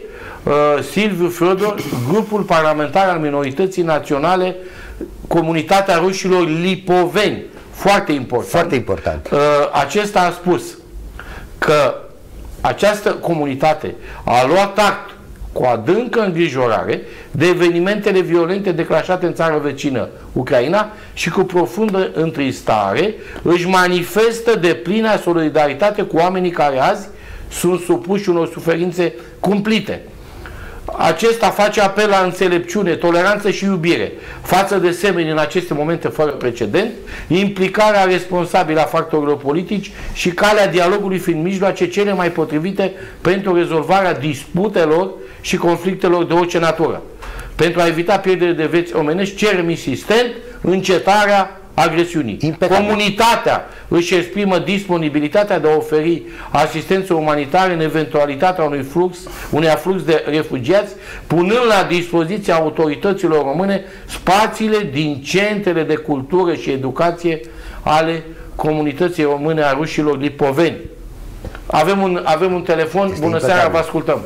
uh, Silviu Fiodor, grupul parlamentar al minorității naționale, comunitatea rușilor lipoveni. Foarte important. Foarte important. Uh, acesta a spus că această comunitate a luat act cu adâncă îngrijorare de evenimentele violente declanșate în țara vecină, Ucraina, și cu profundă întristare își manifestă de plină solidaritate cu oamenii care azi sunt supuși unor suferințe cumplite. Acesta face apel la înțelepciune, toleranță și iubire față de semeni în aceste momente fără precedent, implicarea responsabilă a factorilor politici și calea dialogului fiind mijloace cele mai potrivite pentru rezolvarea disputelor și conflictelor de orice natură. Pentru a evita pierderea de vieți omenești, cerem insistent încetarea agresiunii. Impecabil. Comunitatea își exprimă disponibilitatea de a oferi asistență umanitară în eventualitatea unui flux, unui aflux de refugiați, punând la dispoziția autorităților române spațiile din centrele de cultură și educație ale comunității române a rușilor lipoveni. Avem un, avem un telefon. Este Bună seara, vă ascultăm.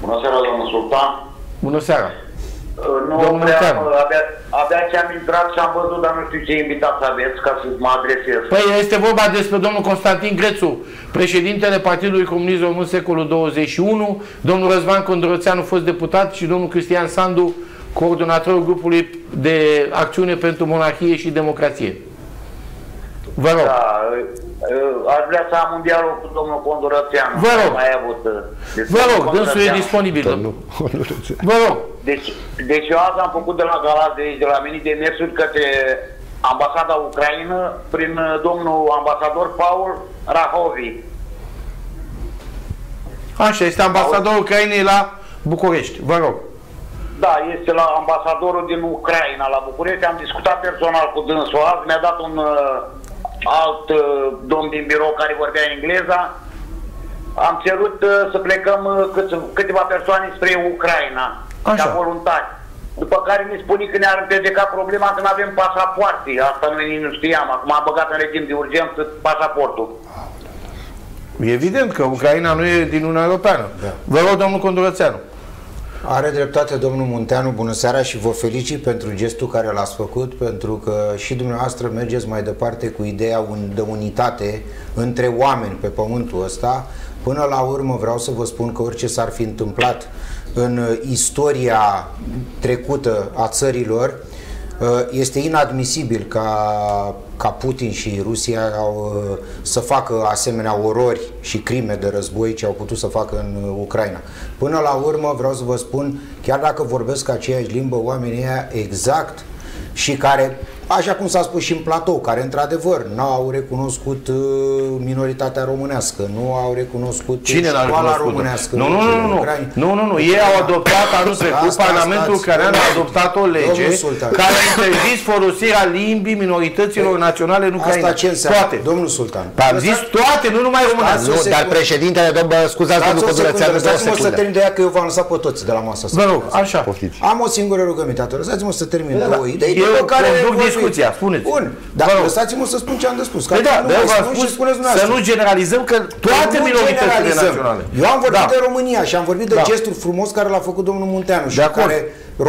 Bună seara, domnul Sultan. Bună seara. Nu Domnul prea, abia, abia ce am intrat și am văzut, dar nu știu ce invitați aveți ca să mă adresez. Păi este vorba despre domnul Constantin Grețu, președintele Partidului Comunist Român secolul 21, domnul Răzvan Condorățeanu, fost deputat și domnul Cristian Sandu, coordonatorul grupului de acțiune pentru monarhie și democrație. Vă rog. Da, aș vrea să am un dialog cu domnul Condorățeanu. Vă rog. Mai avut, uh, Vă rog, dânsul e disponibil. Vă rog. Deci, deci eu azi am făcut de la Galați, de, de la mine de mersuri către ambasada Ucraina prin uh, domnul ambasador Paul Rahovi. Așa, este ambasadorul Ucrainei la București. Vă rog. Da, este la ambasadorul din Ucraina la București. Am discutat personal cu dânsul azi, mi-a dat un uh, alt uh, domn din birou care vorbea engleza, am cerut uh, să plecăm uh, cât, câteva persoane spre Ucraina, Așa. ca voluntari. după care ne spune că ne-ar împiedica problema că nu avem pasapoarte. Asta noi nu știam. Acum am băgat în regim de urgență pasaportul. E evident că Ucraina nu e din Uniunea Europeană. Da. Vă rog, domnul Condurățeanu. Are dreptate domnul Munteanu, bună seara și vă felicit pentru gestul care l-ați făcut, pentru că și dumneavoastră mergeți mai departe cu ideea de unitate între oameni pe pământul ăsta. Până la urmă vreau să vă spun că orice s-ar fi întâmplat în istoria trecută a țărilor, Uh, este inadmisibil ca, ca Putin și Rusia au, uh, să facă asemenea orori și crime de război ce au putut să facă în Ucraina. Până la urmă vreau să vă spun, chiar dacă vorbesc aceeași limbă, oamenii ăia exact și care așa cum s-a spus și în platou, care într-adevăr nu au recunoscut uh, minoritatea românească, nu au recunoscut Cine școala recunoscut? românească. Nu, nu, nu, nu, nu, nu, nu, nu. Ei au adoptat anul trecut, Parlamentul ucrainean a adoptat o lege care a interzis folosirea limbii minorităților naționale în Ucraina. Asta ce înseamnă? Toate. Domnul Sultan. Am zis toate, nu numai românească. Nu, dar președintele, domnul, scuzați, domnul Codurățeanu, două Lăsați-mă să secunde. termin de ea că eu v-am lăsat pe toți de la masă. Vă rog, așa. Am o singură rugăminte, atunci. lăsați-mă să termin Da, două da. idei. Eu după care conduc vorbim. Discuția, spuneți. Bun, dar Vă rog. lăsați-mă să spun ce am de spus. Păi Că da, nu de mai v-am spun spus și spuneți să dumneavoastră. nu generalizăm că toate Nu minoritățile generalizăm. naționale. Eu am vorbit Da. de România și am vorbit de Da. gestul frumos care l-a făcut domnul Munteanu și De acord. care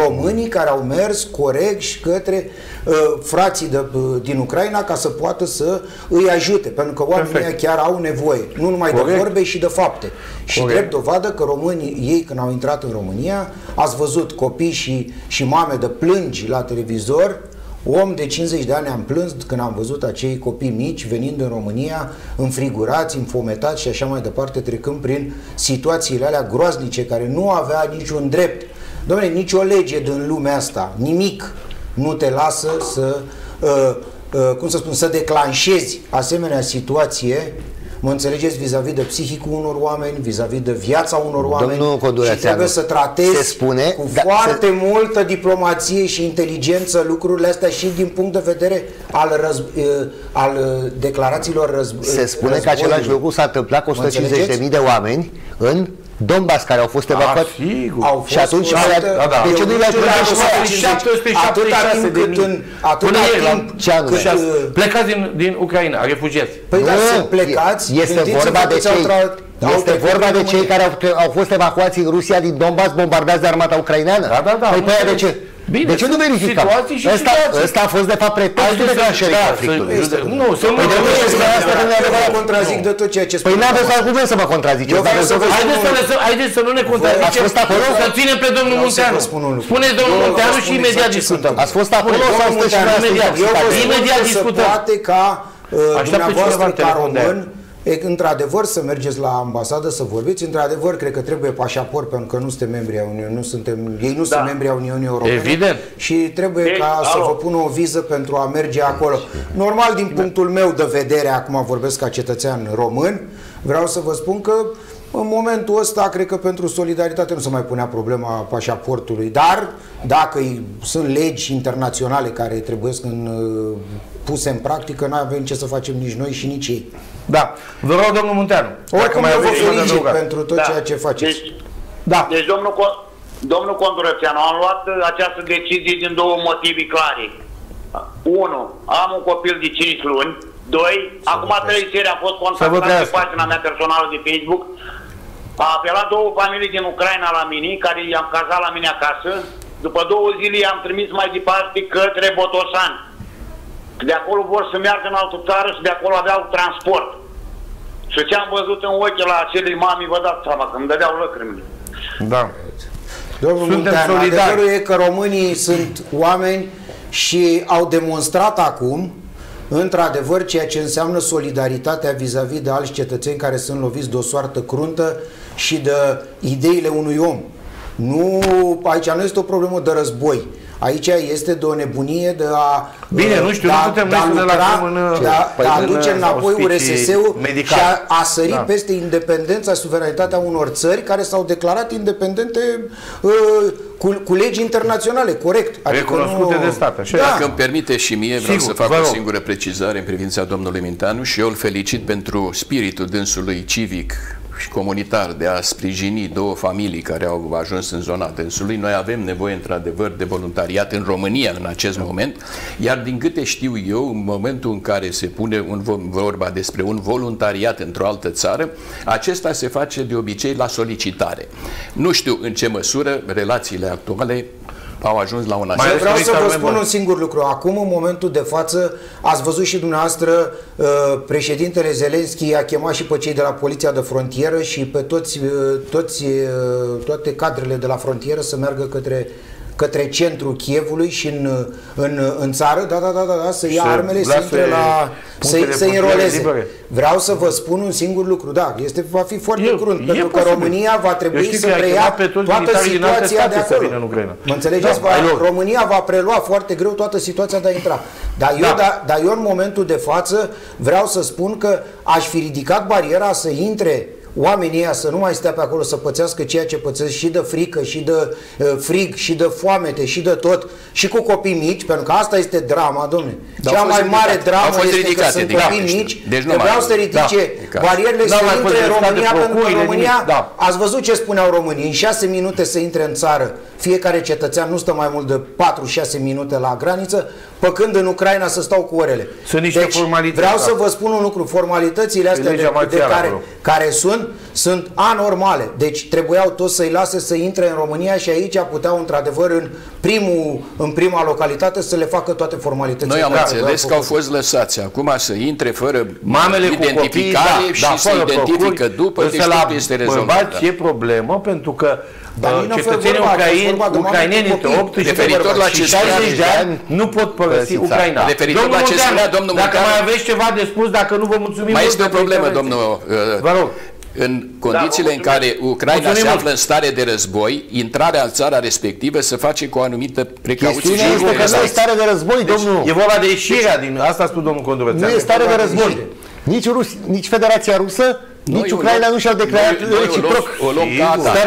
românii care au mers corect și către uh, frații de, uh, din Ucraina ca să poată să îi ajute, pentru că oamenii Perfect. ăia chiar au nevoie, nu numai de Corect. vorbe și de fapte. Și Corect. drept dovadă că românii, ei când au intrat în România, ați văzut copii și, și mame de plângi la televizor, Om de 50 de ani am plâns când am văzut acei copii mici venind în România, înfrigurați, înfometați și așa mai departe, trecând prin situațiile alea groaznice care nu avea niciun drept. Dom'le, nicio lege din lumea asta, nimic nu te lasă să, uh, uh, cum să spun, să declanșezi asemenea situație Mă înțelegeți vis-a-vis de psihicul unor oameni, vis-a-vis de viața unor oameni Domnul Codurețeanu, și trebuie să tratezi se spune, cu da, foarte se- multă diplomație și inteligență lucrurile astea și din punct de vedere al, răz, uh, al uh, declarațiilor răz, Se spune că războiului. același lucru s-a întâmplat cu Mă înțelegeți? 150.000 de oameni în Donbass care au fost evacuați. sigur. Au Și atunci, fost alea- foarte- da, da. de ce nu Eu le-ai știu plătit dacă și s-au mai- făcut 776 atâta timp de cât mii. în, atâta Până ieri, la timp ce anul? cât, Și-ați uh, plecat din, din Ucraina, refugiați. Păi da, Nu, sunt plecați, Este gândiți-vă vorba de câți au cei, tra- au este trecut vorba prin de cei România. care au, au fost evacuați în Rusia din Donbass bombardați de armata ucraineană. Da, da, da, Păi am pe aia de ce? Înțeles. Bine, de ce nu sunt verificăm? situații și Ăsta, situații. ăsta a fost de fapt pretextul Haideți să- declanșării da, conflictului. să- Nu, să nu Păi de unde știți că asta nu e Eu vă adevărat? contrazic de tot ceea ce Păi spun. n-aveți argument să mă contraziceți. Eu vreau Dacă să vă vă- Haideți să, lăsăm, haideți să nu ne Ați contrazicem, fost acolo? să ținem pe domnul Vreau să Munteanu. vă spun un lucru. Spuneți domnul Eu vă Munteanu spun și imediat exact ce discutăm. sunt. Ați fost acolo Spune, sau domnul sunteți și Munteanu, dumneavoastră imediat. Eu vă intoxicați? spun Imediat că se discutăm. poate ca uh, Așteaptă dumneavoastră cineva în ca telefon de român e, într-adevăr să mergeți la ambasadă să vorbiți, într-adevăr cred că trebuie pașaport pentru că nu suntem membri a Uniunii, nu suntem, ei nu sunt membri a Uniunii Europene Evident. și trebuie Deci, ca să alo. vă pună o viză pentru a merge acolo. Normal din punctul meu de vedere, acum vorbesc ca cetățean român, vreau să vă spun că în momentul ăsta, cred că pentru solidaritate nu se mai punea problema pașaportului, dar dacă îi- sunt legi internaționale care trebuie în, uh, puse în practică, nu avem ce să facem nici noi și nici ei. Da. Vă rog, domnul Munteanu. dacă Oricum, mai eu vă aveți ceva de felicit adăugat. pentru tot Da. ceea ce faceți. Deci, Da. Deci, domnul, Co- domnul Condurățeanu, am luat uh, această decizie din două motive clare. Unu, am un copil de 5 luni. Doi, acum trei seri am fost Să vă contactat pe trăiască. pagina mea personală de Facebook. A apelat două familii din Ucraina la mine, care i-am cazat la mine acasă. După două zile i-am trimis mai departe către Botosan. De acolo vor să meargă în altă țară și de acolo aveau transport. Și ce am văzut în ochi la acele mami, vă dați seama, că îmi dădeau lăcrimile. Da. Domnul Suntem Munteanu, solidari. adevărul e că românii sunt oameni și au demonstrat acum într-adevăr ceea ce înseamnă solidaritatea vis-a-vis de alți cetățeni care sunt loviți de o soartă cruntă și de ideile unui om. Nu, aici nu este o problemă de război. Aici este de o nebunie de a Bine, nu știu, de nu a- putem de a noi să ne lucra, lăsăm în- de a, Păi de a în, aduce uh, înapoi auspicii URSS-ul și medicale. a, a sări Da. peste independența, suveranitatea unor țări care s-au declarat independente uh, cu, cu legi internaționale, corect. Recunoscute de stat, așa e. da. Dacă îmi permite și mie, vreau Sigur, să fac vă o rog. singură precizare în privința domnului Minteanu și eu îl felicit pentru spiritul dânsului civic și comunitar de a sprijini două familii care au ajuns în zona dânsului. Noi avem nevoie, într-adevăr, de voluntariat în România în acest moment, iar din câte știu eu, în momentul în care se pune un vorba despre un voluntariat într-o altă țară, acesta se face de obicei la solicitare. Nu știu în ce măsură relațiile actuale au ajuns la un Mai vreau să vă spun un singur lucru. Acum, în momentul de față, ați văzut și dumneavoastră, uh, președintele Zelenski a chemat și pe cei de la Poliția de Frontieră și pe toți, uh, toți, uh, toate cadrele de la frontieră să meargă către către centrul Chievului și în, în, în țară, da, da, da, da, da să ia armele, să intre la... să, să înroleze. Vreau să vă spun un singur lucru, da, este, va fi foarte e, crunt, e pentru că posibil. România va trebui să preia pe toată situația de acolo. Mă înțelegeți? Da, va, România va prelua foarte greu toată situația de a intra. Dar eu, da. da, dar eu în momentul de față vreau să spun că aș fi ridicat bariera să intre oamenii ăia să nu mai stea pe acolo să pățească ceea ce pățesc și de frică, și de uh, frig, și de foamete, și de tot, și cu copii mici, pentru că asta este drama, domnule. Da, Cea mai mare ridicate. dramă este ridicate, că sunt copii mici, deci nu vreau să ridice da, barierele da, să intre în România, pentru că România, da. ați văzut ce spuneau românii, în șase minute să intre în țară, fiecare cetățean nu stă mai mult de 4-6 minute la graniță, păcând în Ucraina să stau cu orele. Sunt niște deci, formalități. Vreau da. să vă spun un lucru, formalitățile astea de, de care, care sunt, sunt anormale. Deci trebuiau toți să-i lase să intre în România și aici puteau într-adevăr în, primul, în prima localitate să le facă toate formalitățile. Noi am înțeles că au fost lăsați acum să intre fără Mamele identificare copii, da, și da, se identifică după, deci la este rezolvat. Da. e problemă pentru că dar uh, cetățenii ucraini, ucraineni între 18 și 60 de ani nu pot părăsi Ucraina. Referitor la ce spunea domnul Dacă mai aveți ceva de spus, dacă nu vă mulțumim... Mai este o problemă, domnul... Vă rog în condițiile da, în care Ucraina Mulțumim se află în stare de război, intrarea în țara respectivă se face cu o anumită precauție. Chestiunea este că nu e stare de război, deci, domnul. E vorba de ieșirea din... Asta a spus domnul Condurățean. Nu e stare de război. Nici, Rus, nici Federația Rusă, noi nici Ucraina nu și-au declarat reciproc.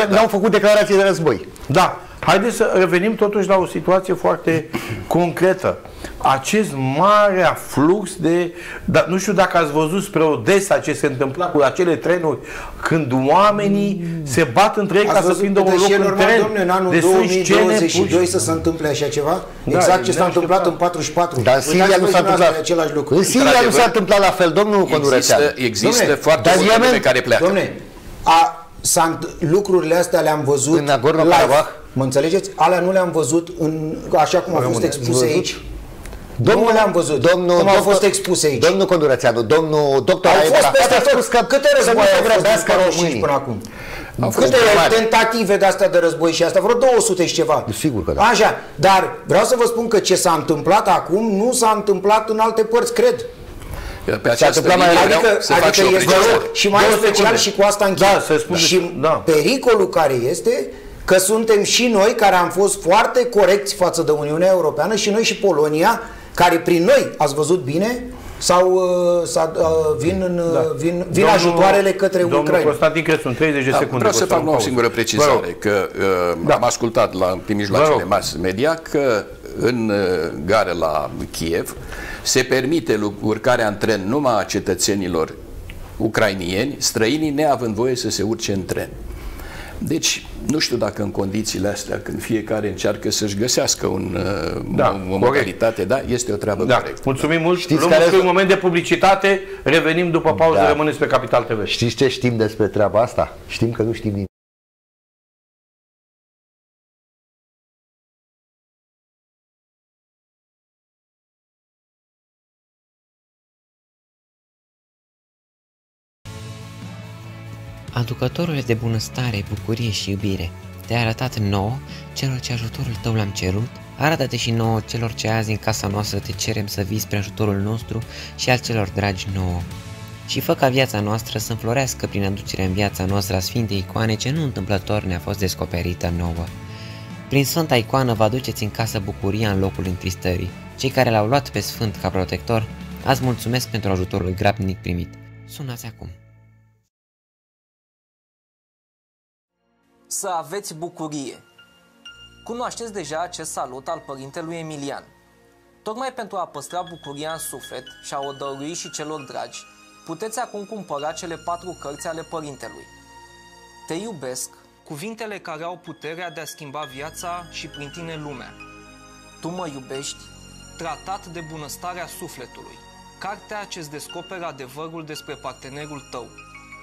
N-au făcut declarație de război. Da. Haideți să revenim totuși la o situație foarte concretă acest mare flux de... Da, nu știu dacă ați văzut spre Odessa ce se întâmpla cu acele trenuri când oamenii mm. se bat între ei ca să prindă un loc în tren. Domnule, în anul 2022 să se întâmple așa ceva? Da, exact ce s-a întâmplat în 44. Dar în Siria nu s-a întâmplat același lucru. În Siria nu s-a întâmplat la fel, domnul Condurețeanu. Există, există domne, foarte multe pe care pleacă. Domne, a, lucrurile astea le-am văzut în Nagorno-Karabakh. Mă înțelegeți? Alea nu le-am văzut în, așa cum au fost expuse aici. Domnul, nu le-am văzut. Domnul, cum au fost expuse aici. Domnul Condurațeanu, domnul doctor Au fost peste tot. Spus că câte războaie au fost în până acum? Au Câte tentative de astea de război și asta? Vreo 200 și ceva. Sigur că da. Așa, dar vreau să vă spun că ce s-a întâmplat acum nu s-a întâmplat în alte părți, cred. Pe această linie adică, să adică fac și, și mai special și cu asta închid. Da, să spun și da. pericolul care este că suntem și noi care am fost foarte corecți față de Uniunea Europeană și noi și Polonia care prin noi, ați văzut bine, sau uh, uh, vin, în, da. vin, vin domnul, ajutoarele către domnul Ucraina. Domnul Constantin Crețu, în 30 de da, secunde. Vreau să fac o singură precizare, că uh, da. am ascultat la, prin mijloacele mass media că în uh, gară la Kiev se permite urcarea în tren numai a cetățenilor ucrainieni, străinii neavând voie să se urce în tren. Deci, nu știu dacă în condițiile astea, când fiecare încearcă să-și găsească un, uh, da, o modalitate, da, este o treabă da. corectă. Mulțumim mult. Știți Luăm care un moment de publicitate, revenim după pauză, da. rămâneți pe Capital TV. Știți ce știm despre treaba asta? Știm că nu știm nimic. Aducătorule de bunăstare, bucurie și iubire, te-ai arătat nouă celor ce ajutorul tău l-am cerut, arată-te și nouă celor ce azi în casa noastră te cerem să vii spre ajutorul nostru și al celor dragi nouă. Și fă ca viața noastră să înflorească prin aducerea în viața noastră a Sfintei Icoane ce nu întâmplător ne-a fost descoperită nouă. Prin Sfânta Icoană vă aduceți în casă bucuria în locul întristării. Cei care l-au luat pe Sfânt ca protector, azi mulțumesc pentru ajutorul grabnic primit. Sunați acum! Să aveți bucurie. Cunoașteți deja acest salut al părintelui Emilian. Tocmai pentru a păstra bucuria în suflet și a o dărui și celor dragi, puteți acum cumpăra cele patru cărți ale părintelui. Te iubesc, cuvintele care au puterea de a schimba viața și prin tine lumea. Tu mă iubești, tratat de bunăstarea sufletului, cartea ce-ți descoperă adevărul despre partenerul tău,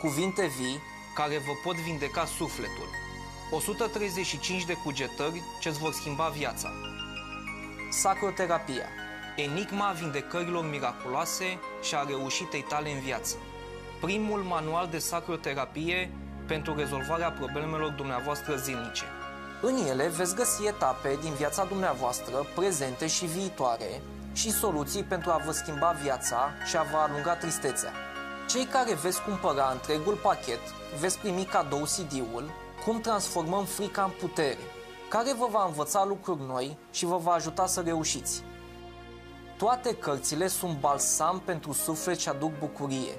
cuvinte vii care vă pot vindeca sufletul, 135 de cugetări ce-ți vor schimba viața. Sacroterapia, enigma vindecărilor miraculoase și a reușitei tale în viață. Primul manual de sacroterapie pentru rezolvarea problemelor dumneavoastră zilnice. În ele veți găsi etape din viața dumneavoastră, prezente și viitoare, și soluții pentru a vă schimba viața și a vă alunga tristețea. Cei care veți cumpăra întregul pachet veți primi cadou CD-ul Cum transformăm frica în putere, care vă va învăța lucruri noi și vă va ajuta să reușiți. Toate cărțile sunt balsam pentru suflet și aduc bucurie.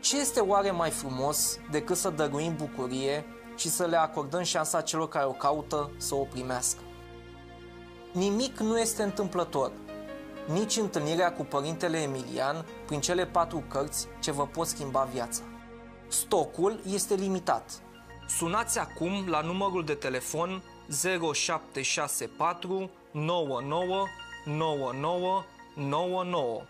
Ce este oare mai frumos decât să dăruim bucurie și să le acordăm șansa celor care o caută să o primească? Nimic nu este întâmplător, nici întâlnirea cu părintele Emilian prin cele patru cărți ce vă pot schimba viața. Stocul este limitat. Sunați acum la numărul de telefon 0764 99 99 99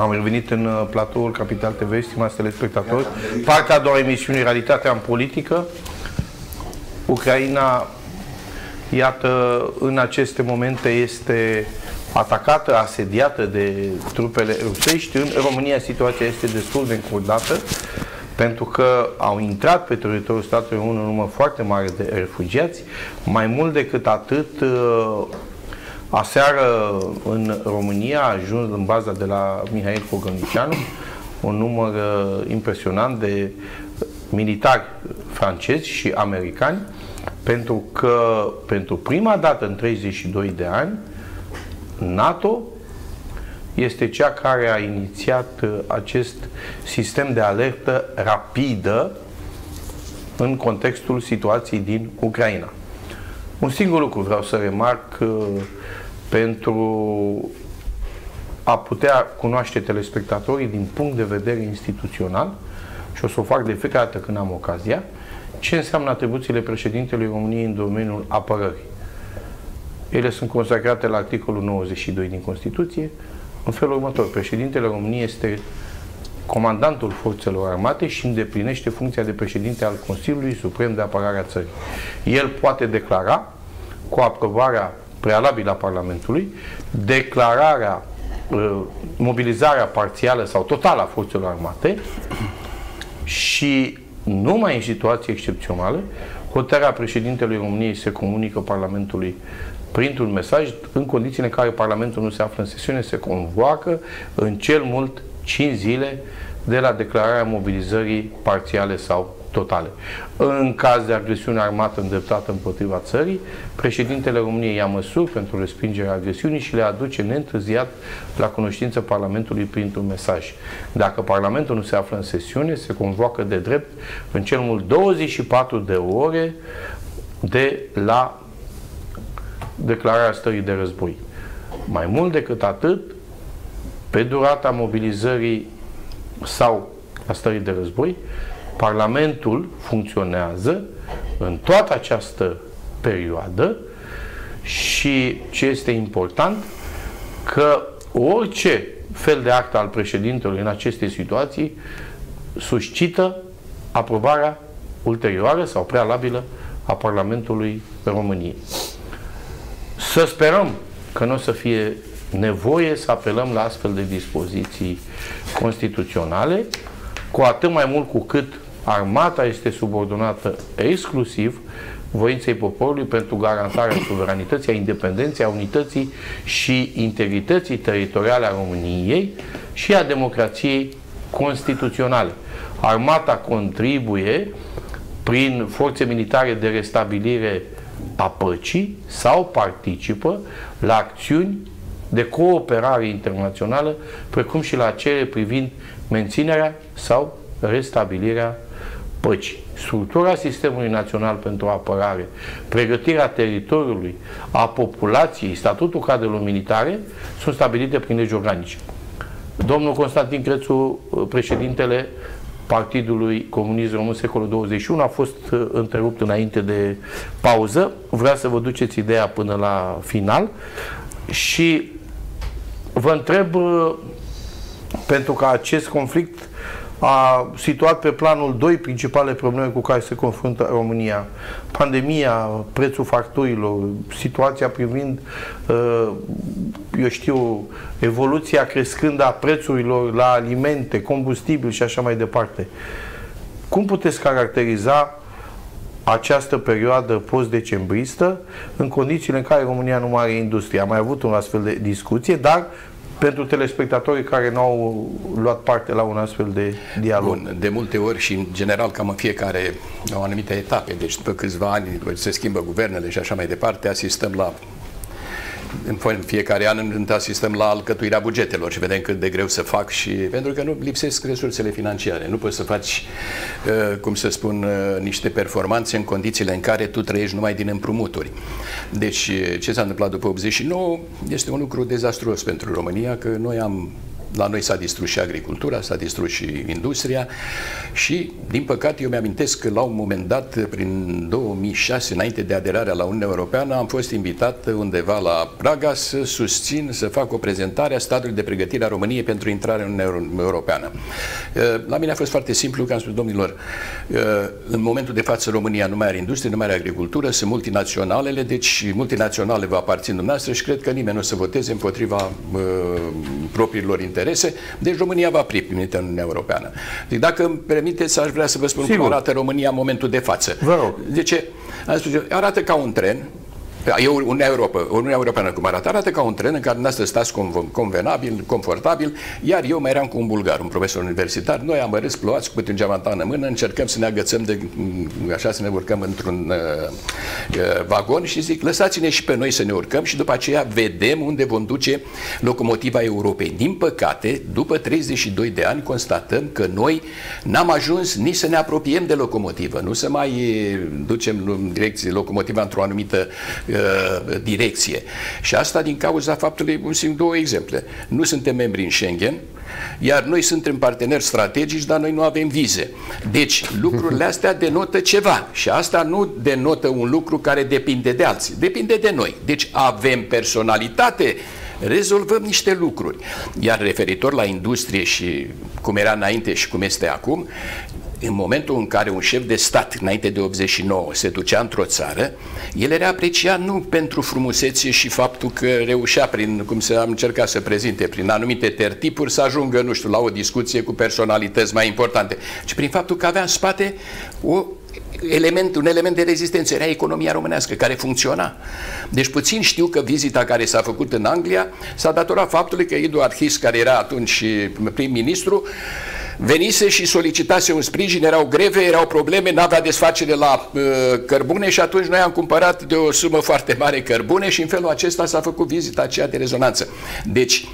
Am revenit în uh, platoul Capital TV, stimați telespectatori. Partea a doua emisiune, Realitatea în politică. Ucraina, iată, în aceste momente este atacată, asediată de trupele rusești. În România situația este destul de încordată pentru că au intrat pe teritoriul statului un număr foarte mare de refugiați. Mai mult decât atât, uh, aseară în România a ajuns în baza de la Mihail Cogănicianu un număr uh, impresionant de militari francezi și americani pentru că pentru prima dată în 32 de ani NATO este cea care a inițiat uh, acest sistem de alertă rapidă în contextul situației din Ucraina. Un singur lucru vreau să remarc uh, pentru a putea cunoaște telespectatorii din punct de vedere instituțional și o să o fac de fiecare dată când am ocazia, ce înseamnă atribuțiile președintelui României în domeniul apărării. Ele sunt consacrate la articolul 92 din Constituție, în felul următor. Președintele României este comandantul forțelor armate și îndeplinește funcția de președinte al Consiliului Suprem de Apărare a țării. El poate declara, cu aprobarea prealabilă a Parlamentului, declararea, uh, mobilizarea parțială sau totală a forțelor armate și numai în situații excepționale, hotărârea președintelui României se comunică Parlamentului printr-un mesaj, în condițiile în care Parlamentul nu se află în sesiune, se convoacă în cel mult 5 zile de la declararea mobilizării parțiale sau totale. În caz de agresiune armată îndreptată împotriva țării, președintele României ia măsuri pentru respingerea agresiunii și le aduce neîntârziat la cunoștință Parlamentului printr-un mesaj. Dacă Parlamentul nu se află în sesiune, se convoacă de drept în cel mult 24 de ore de la declararea stării de război. Mai mult decât atât, pe durata mobilizării sau a stării de război, Parlamentul funcționează în toată această perioadă și ce este important, că orice fel de act al președintelui în aceste situații suscită aprobarea ulterioară sau prealabilă a Parlamentului României. Să sperăm că nu o să fie nevoie să apelăm la astfel de dispoziții constituționale, cu atât mai mult cu cât armata este subordonată exclusiv voinței poporului pentru garantarea suveranității, a independenței, a unității și integrității teritoriale a României și a democrației constituționale. Armata contribuie prin forțe militare de restabilire a păcii sau participă la acțiuni de cooperare internațională, precum și la cele privind menținerea sau restabilirea păcii. Structura Sistemului Național pentru Apărare, pregătirea teritoriului, a populației, statutul cadrelor militare sunt stabilite prin legi organice. Domnul Constantin Crețu, președintele Partidului Comunist Român secolul 21 a fost uh, întrerupt înainte de pauză. Vreau să vă duceți ideea până la final și vă întreb uh, pentru că acest conflict a situat pe planul doi principale probleme cu care se confruntă România. Pandemia, prețul facturilor, situația privind, uh, eu știu, evoluția crescând a prețurilor la alimente, combustibil și așa mai departe. Cum puteți caracteriza această perioadă post-decembristă în condițiile în care România nu mai are industrie? Am mai avut un astfel de discuție, dar pentru telespectatorii care nu au luat parte la un astfel de dialog. Bun, de multe ori și în general cam în fiecare o anumite etape, deci după câțiva ani după se schimbă guvernele și așa mai departe, asistăm la în fiecare an asistăm la alcătuirea bugetelor și vedem cât de greu să fac și pentru că nu lipsesc resursele financiare. Nu poți să faci, uh, cum să spun, uh, niște performanțe în condițiile în care tu trăiești numai din împrumuturi. Deci ce s-a întâmplat după 89 este un lucru dezastruos pentru România, că noi am La noi s-a distrus și agricultura, s-a distrus și industria și, din păcate, eu mi-amintesc că la un moment dat, prin 2006, înainte de aderarea la Uniunea Europeană, am fost invitat undeva la Praga să susțin, să fac o prezentare a statului de pregătire a României pentru intrarea în Uniunea Europeană. La mine a fost foarte simplu, că am spus, domnilor, în momentul de față România nu mai are industrie, nu mai are agricultură, sunt multinaționalele, deci multinaționale vă aparțin dumneavoastră și cred că nimeni nu o să voteze împotriva uh, propriilor interese, deci România va primi în Uniunea Europeană. Deci, dacă îmi permiteți, aș vrea să vă spun Sigur. cum arată România în momentul de față. Vă rog. De ce? Am spus, arată ca un tren E Uniunea, Europa, Uniunea Europeană cum arată? Arată ca un tren în care dumneavoastră stați convenabil, confortabil, iar eu mai eram cu un bulgar, un profesor universitar, noi am râs plouați cu câte un geamantan în mână, încercăm să ne agățăm de, așa să ne urcăm într-un uh, uh, vagon și zic, lăsați-ne și pe noi să ne urcăm și după aceea vedem unde vom duce locomotiva Europei. Din păcate, după 32 de ani, constatăm că noi n-am ajuns nici să ne apropiem de locomotivă, nu să mai ducem în direcție locomotiva într-o anumită Uh, direcție. Și asta din cauza faptului, simt două exemple. Nu suntem membri în Schengen, iar noi suntem parteneri strategici, dar noi nu avem vize. Deci lucrurile astea denotă ceva și asta nu denotă un lucru care depinde de alții, depinde de noi. Deci avem personalitate, rezolvăm niște lucruri. Iar referitor la industrie și cum era înainte și cum este acum, în momentul în care un șef de stat, înainte de 89, se ducea într-o țară, el era apreciat nu pentru frumusețe și faptul că reușea, prin, cum să am încercat să prezinte, prin anumite tertipuri, să ajungă, nu știu, la o discuție cu personalități mai importante, ci prin faptul că avea în spate o element, un element de rezistență, era economia românească, care funcționa. Deci puțin știu că vizita care s-a făcut în Anglia s-a datorat faptului că Eduard His, care era atunci prim-ministru, venise și solicitase un sprijin, erau greve, erau probleme, n-avea desfacere la uh, cărbune și atunci noi am cumpărat de o sumă foarte mare cărbune și în felul acesta s-a făcut vizita aceea de rezonanță. Deci,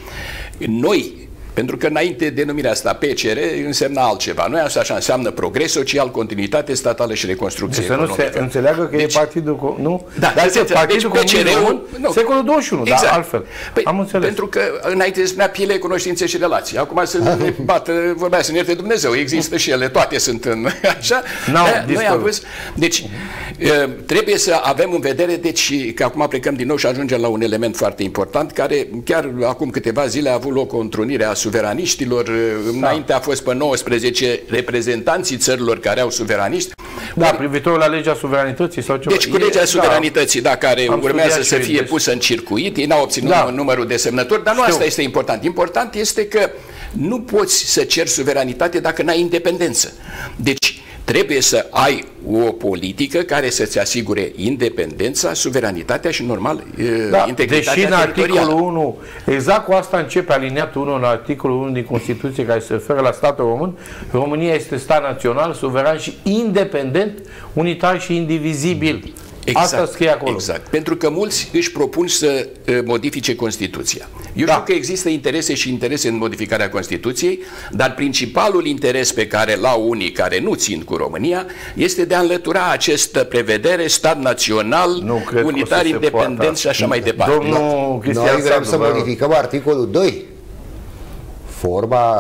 noi pentru că înainte denumirea asta PCR însemna altceva. Nu asta așa înseamnă progres social, continuitate statală și reconstrucție deci economică. să nu se înțeleagă că deci, e partidul... Nu? Da, dar este partidul deci PCR-ul... Secolul 21, exact. dar altfel. Păi, Am înțeles. Pentru că înainte se spunea piele, cunoștințe și relații. Acum se bată, vorbea să ne ierte Dumnezeu. Există și ele, toate sunt în... Așa? Da, noi am văzut. Deci, trebuie să avem în vedere, deci, că acum plecăm din nou și ajungem la un element foarte important, care chiar acum câteva zile a avut loc o întrunire a suveraniștilor. Da. Înainte a fost pe 19 reprezentanții țărilor care au suveraniști. Da, Or, privitor la legea suveranității sau ceva. Deci cu legea e, suveranității, da, da care Am urmează să fie deci... pusă în circuit, ei n-au obținut da. numărul de semnături, dar nu Știu. asta este important. Important este că nu poți să ceri suveranitate dacă n-ai independență. Deci Trebuie să ai o politică care să-ți asigure independența, suveranitatea și, normal, da, integritatea Deși în articolul 1, exact cu asta începe aliniatul 1 în articolul 1 din Constituție care se referă la statul român, România este stat național, suveran și independent, unitar și indivizibil. Exact, Asta scrie acolo. Exact. Pentru că mulți își propun să modifice Constituția. Eu da. știu că există interese și interese în modificarea Constituției, dar principalul interes pe care l-au unii care nu țin cu România este de a înlătura această prevedere stat național, nu, unitar, independent și așa mai departe. Domnul Cristian Noi vrem să modificăm articolul 2. Forma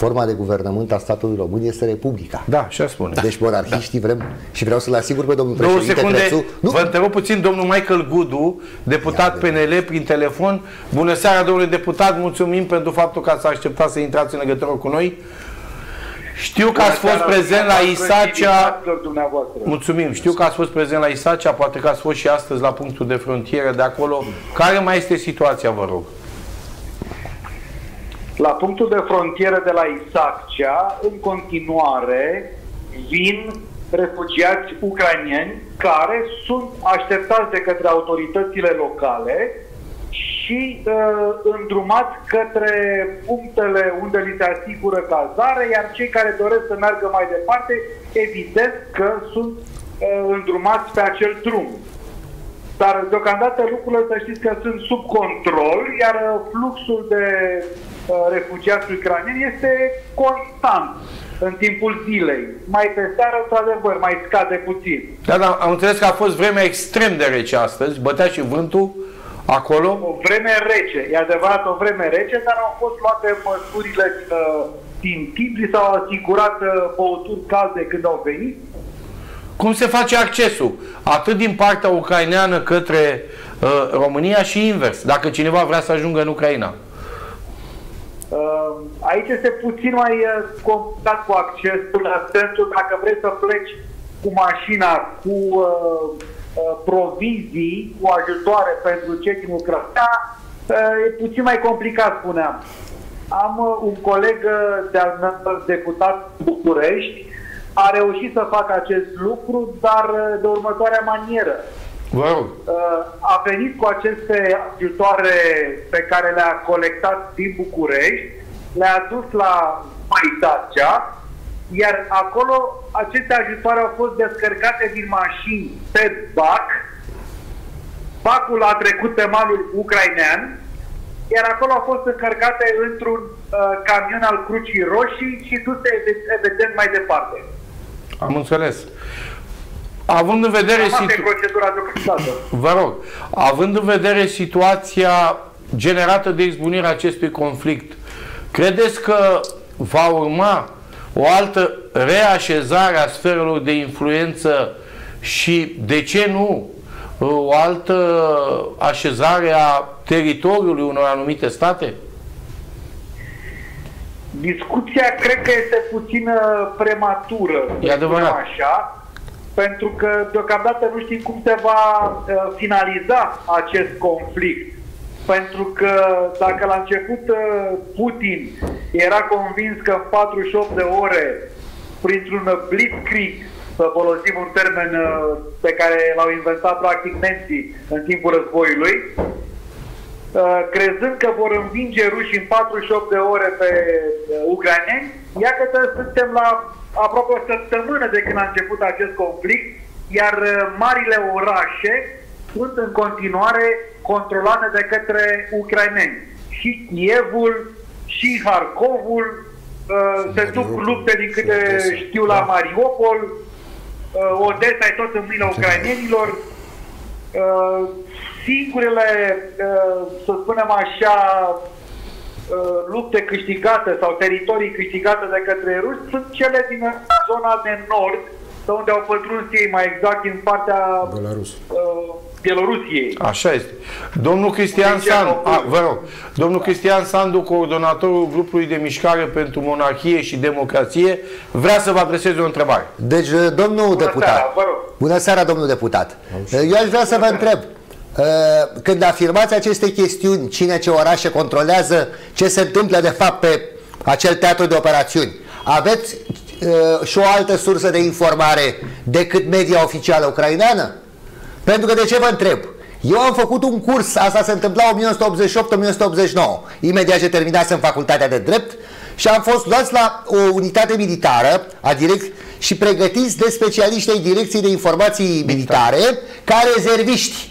forma de guvernământ a statului român este Republica. Da, așa spune. Deci monarhiștii vrem și vreau să-l asigur pe domnul Două președinte secunde, Crețu. Nu. Vă întreb puțin, domnul Michael Gudu, deputat Ia, PNL prin telefon. Bună seara, domnule deputat, mulțumim pentru faptul că ați acceptat să intrați în legătură cu noi. Știu că ați fost prezent la Isacea. Mulțumim. Știu că ați fost prezent la Isacea, poate că ați fost și astăzi la punctul de frontieră de acolo. Care mai este situația, vă rog? La punctul de frontieră de la Isaccea, în continuare, vin refugiați ucrainieni care sunt așteptați de către autoritățile locale și uh, îndrumați către punctele unde li se asigură cazare, iar cei care doresc să meargă mai departe, evident că sunt uh, îndrumați pe acel drum. Dar deocamdată lucrurile, să știți că sunt sub control, iar fluxul de uh, refugiați ucrainieni este constant în timpul zilei. Mai pe seară, într-adevăr, mai scade puțin. Da, da, am înțeles că a fost vremea extrem de rece astăzi, bătea și vântul, acolo? O vreme rece, e adevărat o vreme rece, dar au fost luate măsurile uh, din timp, li s-au asigurat uh, băuturi calde când au venit. Cum se face accesul? Atât din partea ucraineană către uh, România și invers, dacă cineva vrea să ajungă în Ucraina. Uh, aici este puțin mai uh, complicat cu accesul, în sensul dacă vrei să pleci cu mașina, cu uh, uh, provizii, cu ajutoare pentru cei din Ucraina, uh, e puțin mai complicat, spuneam. Am uh, un coleg uh, de-al meu deputat București, a reușit să facă acest lucru, dar uh, de următoarea manieră. Vă rog. Uh, a venit cu aceste ajutoare pe care le-a colectat din București, le-a dus la Maitacea, iar acolo aceste ajutoare au fost descărcate din mașini pe BAC, BAC-ul a trecut pe malul ucrainean, iar acolo au fost încărcate într-un uh, camion al Crucii Roșii și duse evident mai departe. Am înțeles. Având în vedere situ... procedura Vă rog, având în vedere situația generată de izbunirea acestui conflict, credeți că va urma o altă reașezare a sferelor de influență și, de ce nu, o altă așezare a teritoriului unor anumite state? Discuția cred că este puțin prematură. E adevărat. Așa, pentru că deocamdată nu știm cum se va uh, finaliza acest conflict. Pentru că dacă la început uh, Putin era convins că în 48 de ore, printr-un blitzkrieg, să folosim un termen uh, pe care l-au inventat practic nemții în timpul războiului, uh, crezând că vor învinge rușii în 48 de ore pe uh, ucraineni, iată că suntem la aproape o săptămână de când a început acest conflict, iar marile orașe sunt în continuare controlate de către ucraineni. Și Kievul, și Harkovul, se duc lupte din câte știu la Mariupol, uh, Odessa e tot în mâinile ucrainenilor. Uh, singurele, uh, să spunem așa, uh, lupte câștigate sau teritorii câștigate de către ruși sunt cele din zona de nord, unde au pătruns ei mai exact din partea Belarus. Uh, Bielorusiei. Așa este. Domnul Cristian deci, Sandu, a, vă rog, domnul Cristian Sandu, coordonatorul grupului de mișcare pentru monarhie și democrație, vrea să vă adreseze o întrebare. Deci, domnul Bună deputat. Seara, vă rog. Bună seara, domnul deputat. Eu aș vrea să vă întreb, când afirmați aceste chestiuni, cine ce orașe controlează, ce se întâmplă de fapt pe acel teatru de operațiuni, aveți uh, și o altă sursă de informare decât media oficială ucraineană? Pentru că de ce vă întreb? Eu am făcut un curs, asta se întâmpla 1988-1989, imediat ce terminasem facultatea de drept și am fost luați la o unitate militară a direct și pregătiți de specialiști ai Direcției de Informații Militare ca rezerviști,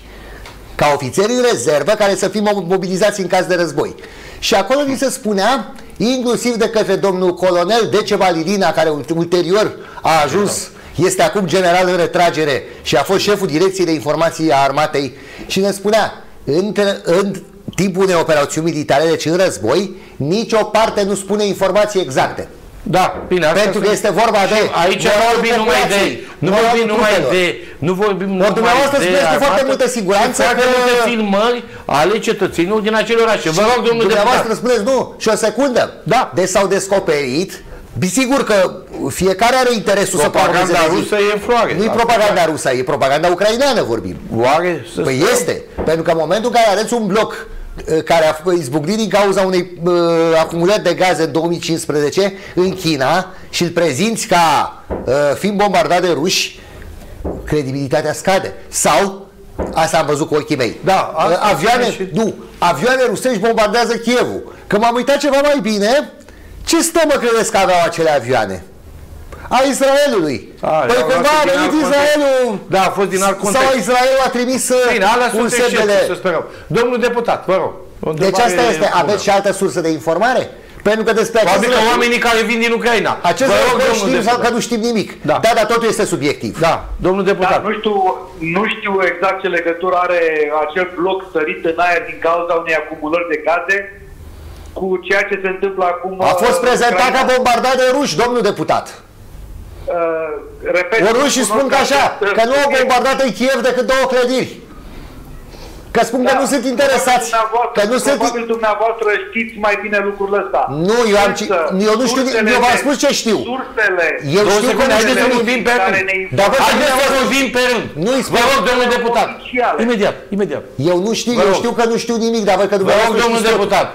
ca ofițeri în rezervă care să fim mobilizați în caz de război. Și acolo ni se spunea, inclusiv de către domnul colonel Deceva Lirina, care ulterior a ajuns este acum general în retragere și a fost șeful Direcției de Informații a Armatei și ne spunea, între, în timpul unei operațiuni militare, deci în război, nicio parte nu spune informații exacte. Da, bine, Pentru că este vorba de Aici nu vorbim numai de nu vorbim numai de nu vorbim numai dumneavoastră de spuneți cu foarte multă siguranță foarte că... multe filmări ale cetățenilor din acele orașe. Vă rog, domnule Dumneavoastră spuneți, nu, și o secundă. Da. Deci s-au descoperit Sigur că fiecare are interesul propaganda să propaganda rusă e floare. Nu e propaganda rusă, e propaganda ucraineană vorbim. Oare? Să păi este. Pentru că în momentul în care aveți un bloc uh, care a izbucnit din cauza unei uh, acumulări de gaze în 2015 în China și îl prezinți ca uh, fiind bombardat de ruși, credibilitatea scade. Sau, asta am văzut cu ochii mei, da, uh, avioane, și... nu, avioane rusești bombardează Chievul. Că m-am uitat ceva mai bine, ce stă mă credeți că aveau acele avioane? A Israelului. A, păi cumva a venit Israelul. Da, a fost din alt context. Sau Israelul a trimis Bine, un set de... Să sperăm. Domnul deputat, vă rog. Deci asta este. Aveți și altă sursă de informare? Pentru că despre acest Probabil că război- oamenii care vin din Ucraina. Acest Vă rog, război domnul știm sau deputat. că nu știm nimic. Da. da, dar totul este subiectiv. Da, domnul deputat. Dar nu știu, nu știu exact ce legătură are acel bloc sărit în aer din cauza unei acumulări de gaze cu ceea ce se întâmplă acum. A fost în prezentat ca Ucraina. bombardat de ruși, domnul deputat. Uh, repet, Ori rușii spun că așa, cunosc că nu au acest bombardat în Kiev decât două clădiri. Că spun că nu sunt interesați, că nu sunt... Probabil dumneavoastră știți mai bine lucrul ăsta. Nu, eu, am, ci- Însă, eu nu știu, sursele eu v-am de- spus ce știu. Sursele, Eu Două știu că secunde, nu haideți știu să nimic. vorbim pe care rând. ne Dar vă Haideți să dumneavoastră- vorbim pe rând. Nu-i Vă rog, domnul deputat. oficiale. Imediat, imediat. Eu nu știu, Vă eu rog. știu că nu știu nimic, dar văd că Vă rog, dumneavoastră domnul știți tot. deputat.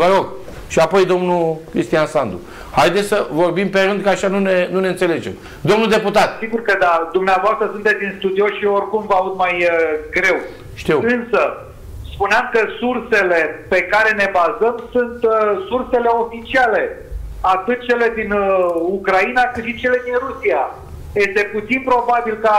Vă rog. Și apoi domnul Cristian Sandu. Haideți să vorbim pe rând, că așa nu ne, nu ne înțelegem. Domnul deputat. Sigur că da, dumneavoastră sunteți în studio și eu oricum vă aud mai uh, greu. Știu. Însă, spuneam că sursele pe care ne bazăm sunt uh, sursele oficiale, atât cele din uh, Ucraina cât și cele din Rusia. Este puțin probabil ca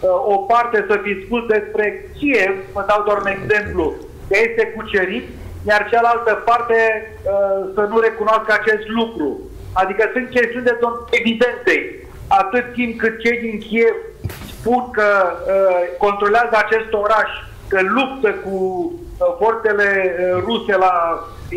uh, o parte să fi spus despre Kiev, vă dau doar un exemplu, că este cucerit, iar cealaltă parte uh, să nu recunoască acest lucru. Adică sunt chestiuni de domn evidenței. Atât timp cât cei din Kiev spun că uh, controlează acest oraș, că luptă cu uh, forțele uh, ruse la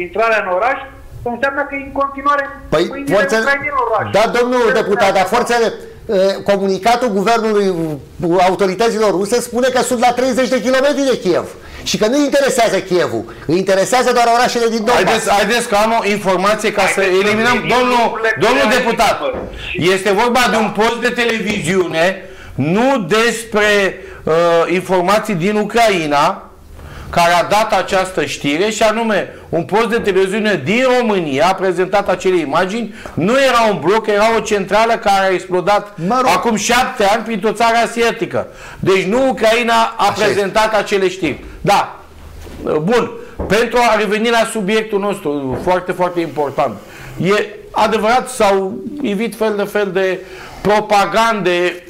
intrarea în oraș, înseamnă că e în continuare în Păi, mâinile forțele... ucrainienilor oraș. Da, domnul deputat, dar forțele... eh, Comunicatul guvernului uh, autorităților ruse spune că sunt la 30 de kilometri de Kiev și că nu interesează Kievul, îi interesează doar orașele din Donbass. Haideți, haideți că am o informație ca să Haideți să eliminăm. privim Domnul, lucrurile cu domnul realism. deputat, este vorba de un post de televiziune, nu despre uh, informații din Ucraina, care a dat această știre și anume un post de televiziune din România a prezentat acele imagini. Nu era un bloc, era o centrală care a explodat Mă rog. acum șapte ani printr-o țară asiatică. Deci nu Ucraina a Așa prezentat acele știri. Da, Bun, pentru a reveni la subiectul nostru, foarte, foarte important. E adevărat sau evit fel de fel de propagande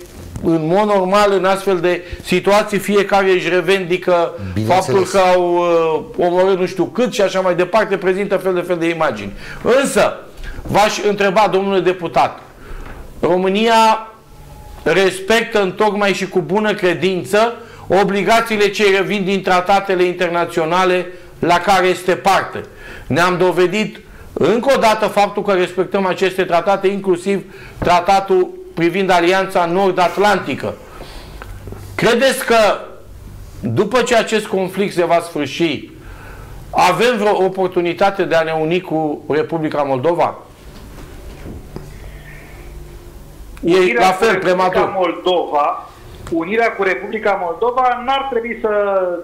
în mod normal, în astfel de situații, fiecare își revendică Bineînțeles. faptul că au uh, omorât nu știu cât și așa mai departe, prezintă fel de fel de imagini. Însă, v-aș întreba, domnule deputat, România respectă în tocmai și cu bună credință obligațiile ce revin din tratatele internaționale la care este parte. Ne-am dovedit încă o dată faptul că respectăm aceste tratate, inclusiv tratatul privind Alianța Nord-Atlantică. Credeți că după ce acest conflict se va sfârși, avem vreo oportunitate de a ne uni cu Republica Moldova? E Unirea la cu fel, Republica prematur. Moldova, unirea cu Republica Moldova n-ar trebui să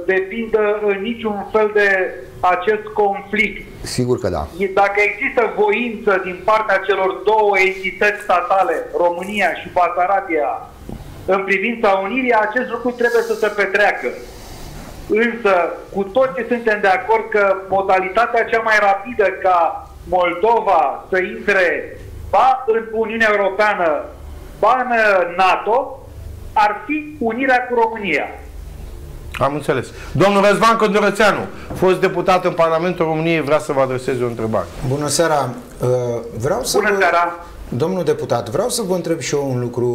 depindă în niciun fel de acest conflict. Sigur că da. E- Dacă există voință din partea celor două entități statale, România și Basarabia, în privința unirii, acest lucru trebuie să se petreacă. Însă, cu toții suntem de acord că modalitatea cea mai rapidă ca Moldova să intre ba în Uniunea Europeană, ba în uh, NATO, ar fi unirea cu România. Am înțeles. Domnul Răzvan Condorățeanu, fost deputat în Parlamentul României, vrea să vă adreseze o întrebare. Bună seara! Uh, Vreau să Bună vă... seara! Domnul deputat, vreau să vă întreb și eu un lucru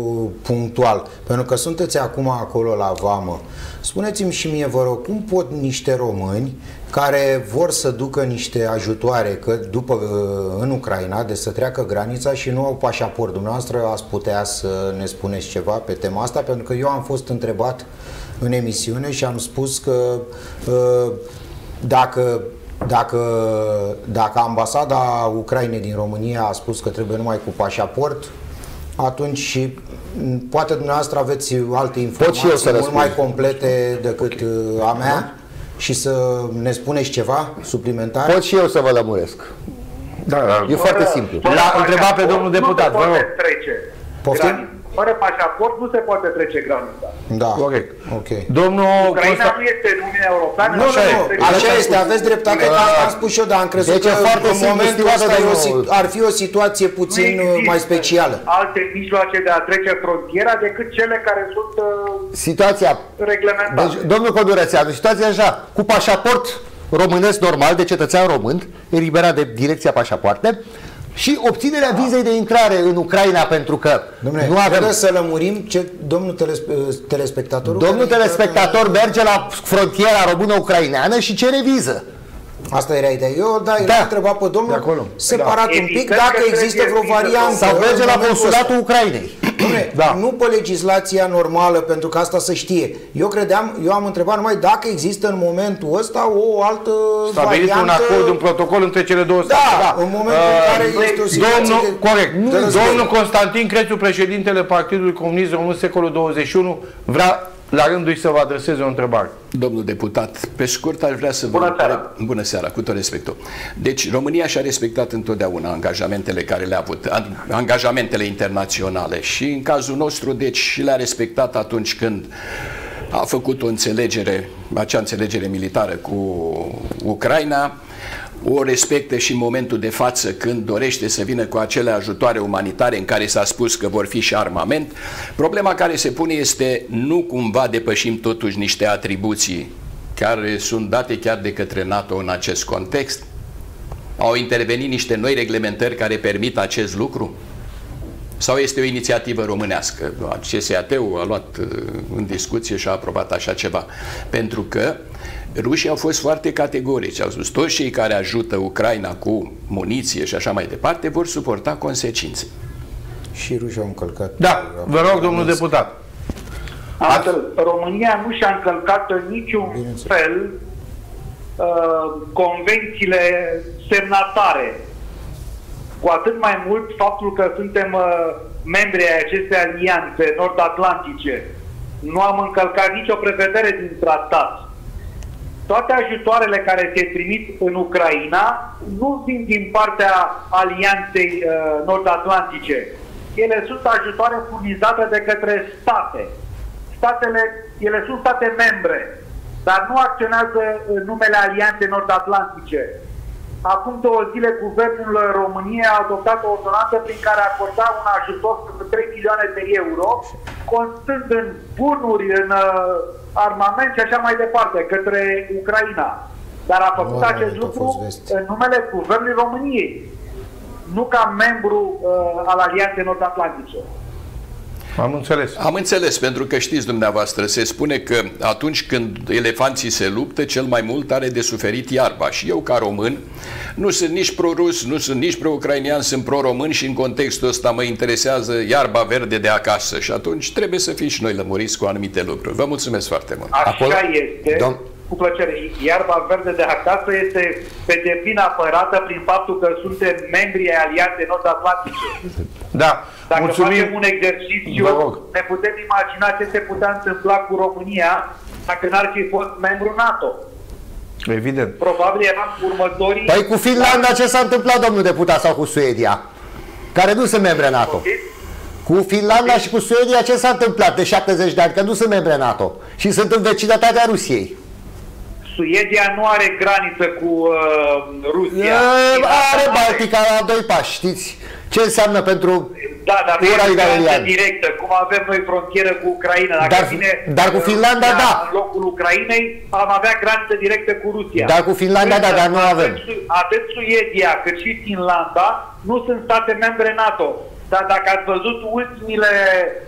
punctual, pentru că sunteți acum acolo la vamă. Spuneți-mi și mie, vă rog, cum pot niște români care vor să ducă niște ajutoare că după uh, în Ucraina, de să treacă granița și nu au pașaport. Dumneavoastră ați putea să ne spuneți ceva pe tema asta, pentru că eu am fost întrebat în emisiune și am spus că uh, dacă dacă, dacă ambasada Ucrainei din România a spus că trebuie numai cu pașaport, atunci și m, poate dumneavoastră aveți alte informații și eu să mult răspund. mai complete decât uh, a mea și să ne spuneți ceva suplimentar. Pot și eu să vă lămuresc. Da, da. E foarte simplu. Fără L-a întrebat pe pașaport domnul nu se deputat, vă poate rog. Trece Poftim? Granița. Fără pașaport nu se poate trece granița. Da. Corect. Ok. Domnul Ucraina Consta... nu este în Uniunea Europeană. Nu, Așa nu, e. nu, așa este, aveți dreptate, că asta am spus și eu, dar am crezut Deci e că foarte în simplu, momentul stimate ăsta e o, domnul- si- ar fi o situație puțin Nu uh, există mai specială. alte mijloace de a trece frontiera decât cele care sunt uh, Situația reglementate. Deci, domnul Codurețeanu, situația e așa, cu pașaport românesc normal, de cetățean român, eliberat de direcția pașapoarte, și obținerea vizei de intrare în Ucraina pentru că Dom'le, nu avem... să lămurim ce domnul telespe- telespectatorul... Domnul care- telespectator merge la frontiera română-ucraineană și cere viză. Asta era ideea. Eu, da, eu Da. da. întreba pe domnul De acolo. separat Da. un pic Evident dacă că există trebuie vreo viză, variantă. sau merge în la momentul consulatul ăsta. Ucrainei. Dom'le, da. nu pe legislația normală, pentru că asta să știe. Eu credeam, eu am întrebat numai dacă există în momentul ăsta o altă Stabilit variantă... un acord, un protocol între cele două Da, state. în momentul în care este o situație domnul, de- Corect. de război. domnul Constantin Crețu, președintele Partidului Comunist Român secolul 21, vrea la rândul lui să vă adreseze o întrebare. Domnul deputat, pe scurt aș vrea să vă Bună seara. Bună seara, cu tot respectul. Deci România și-a respectat întotdeauna angajamentele care le-a avut, an- angajamentele internaționale și în cazul nostru, deci și le-a respectat atunci când a făcut o înțelegere, acea înțelegere militară cu Ucraina, o respectă și în momentul de față când dorește să vină cu acele ajutoare umanitare în care s-a spus că vor fi și armament. Problema care se pune este nu cumva depășim totuși niște atribuții care sunt date chiar de către NATO în acest context? Au intervenit niște noi reglementări care permit acest lucru? Sau este o inițiativă românească? CSAT-ul a luat uh, în discuție și a aprobat așa ceva. Pentru că rușii au fost foarte categorici. Au spus, toți cei care ajută Ucraina cu muniție și așa mai departe vor suporta consecințe. Și rușii au încălcat. Da, vă rog, domnul deputat. Astfel, România nu și-a încălcat în niciun fel uh, convențiile semnatare. Cu atât mai mult faptul că suntem uh, membri ai acestei alianțe nord-atlantice. Nu am încălcat nicio prevedere din tratat. Toate ajutoarele care se trimit în Ucraina nu vin din partea alianței uh, nord-atlantice. Ele sunt ajutoare furnizate de către state statele, ele sunt state membre, dar nu acționează în numele Alianței Nord-Atlantice. Acum două zile, Guvernul României a adoptat o ordonanță prin care acorda un ajutor pentru 3 milioane de euro, constând în bunuri, în uh, armament și așa mai departe, către Ucraina. Dar a făcut Oameni, acest au lucru fost vesti. în numele Guvernului României, nu ca membru uh, al Alianței Nord-Atlantice. Am înțeles. Am înțeles, pentru că știți dumneavoastră, se spune că atunci când elefanții se luptă, cel mai mult are de suferit iarba. Și eu, ca român, nu sunt nici pro-rus, nu sunt nici pro-ucrainian, sunt pro-român și în contextul ăsta mă interesează iarba verde de acasă. Și atunci trebuie să fim și noi lămuriți cu anumite lucruri. Vă mulțumesc foarte mult. Așa este, Dom- cu plăcere. Iarba verde de acasă este pe deplin apărată prin faptul că suntem membri ai Alianței Nord-Atlantice. Da, Dacă mulțumim. facem un exercițiu, Vă rog. ne putem imagina ce se putea întâmpla cu România dacă n-ar fi fost membru NATO. Evident. Probabil eram următorii... Păi cu Finlanda ce s-a întâmplat, domnul deputat, sau cu Suedia? Care nu sunt membre NATO. Cu Finlanda și cu Suedia ce s-a întâmplat de 70 de ani? Că nu sunt membre NATO și sunt în vecinătatea Rusiei. Suedia nu are graniță cu uh, Rusia. E, are Baltica la doi pași, știți? Ce înseamnă pentru Da, dar nu Ura e graniță Igalerian? directă, cum avem noi frontieră cu Ucraina. Dacă Dar- vine dar cu Finlanda, Rusia da. În locul Ucrainei am avea graniță directă cu Rusia. Dar cu Finlanda, da, Însă, dar nu atât avem. Su- Atât Suedia cât și Finlanda nu sunt state membre NATO. Dar dacă ați văzut ultimile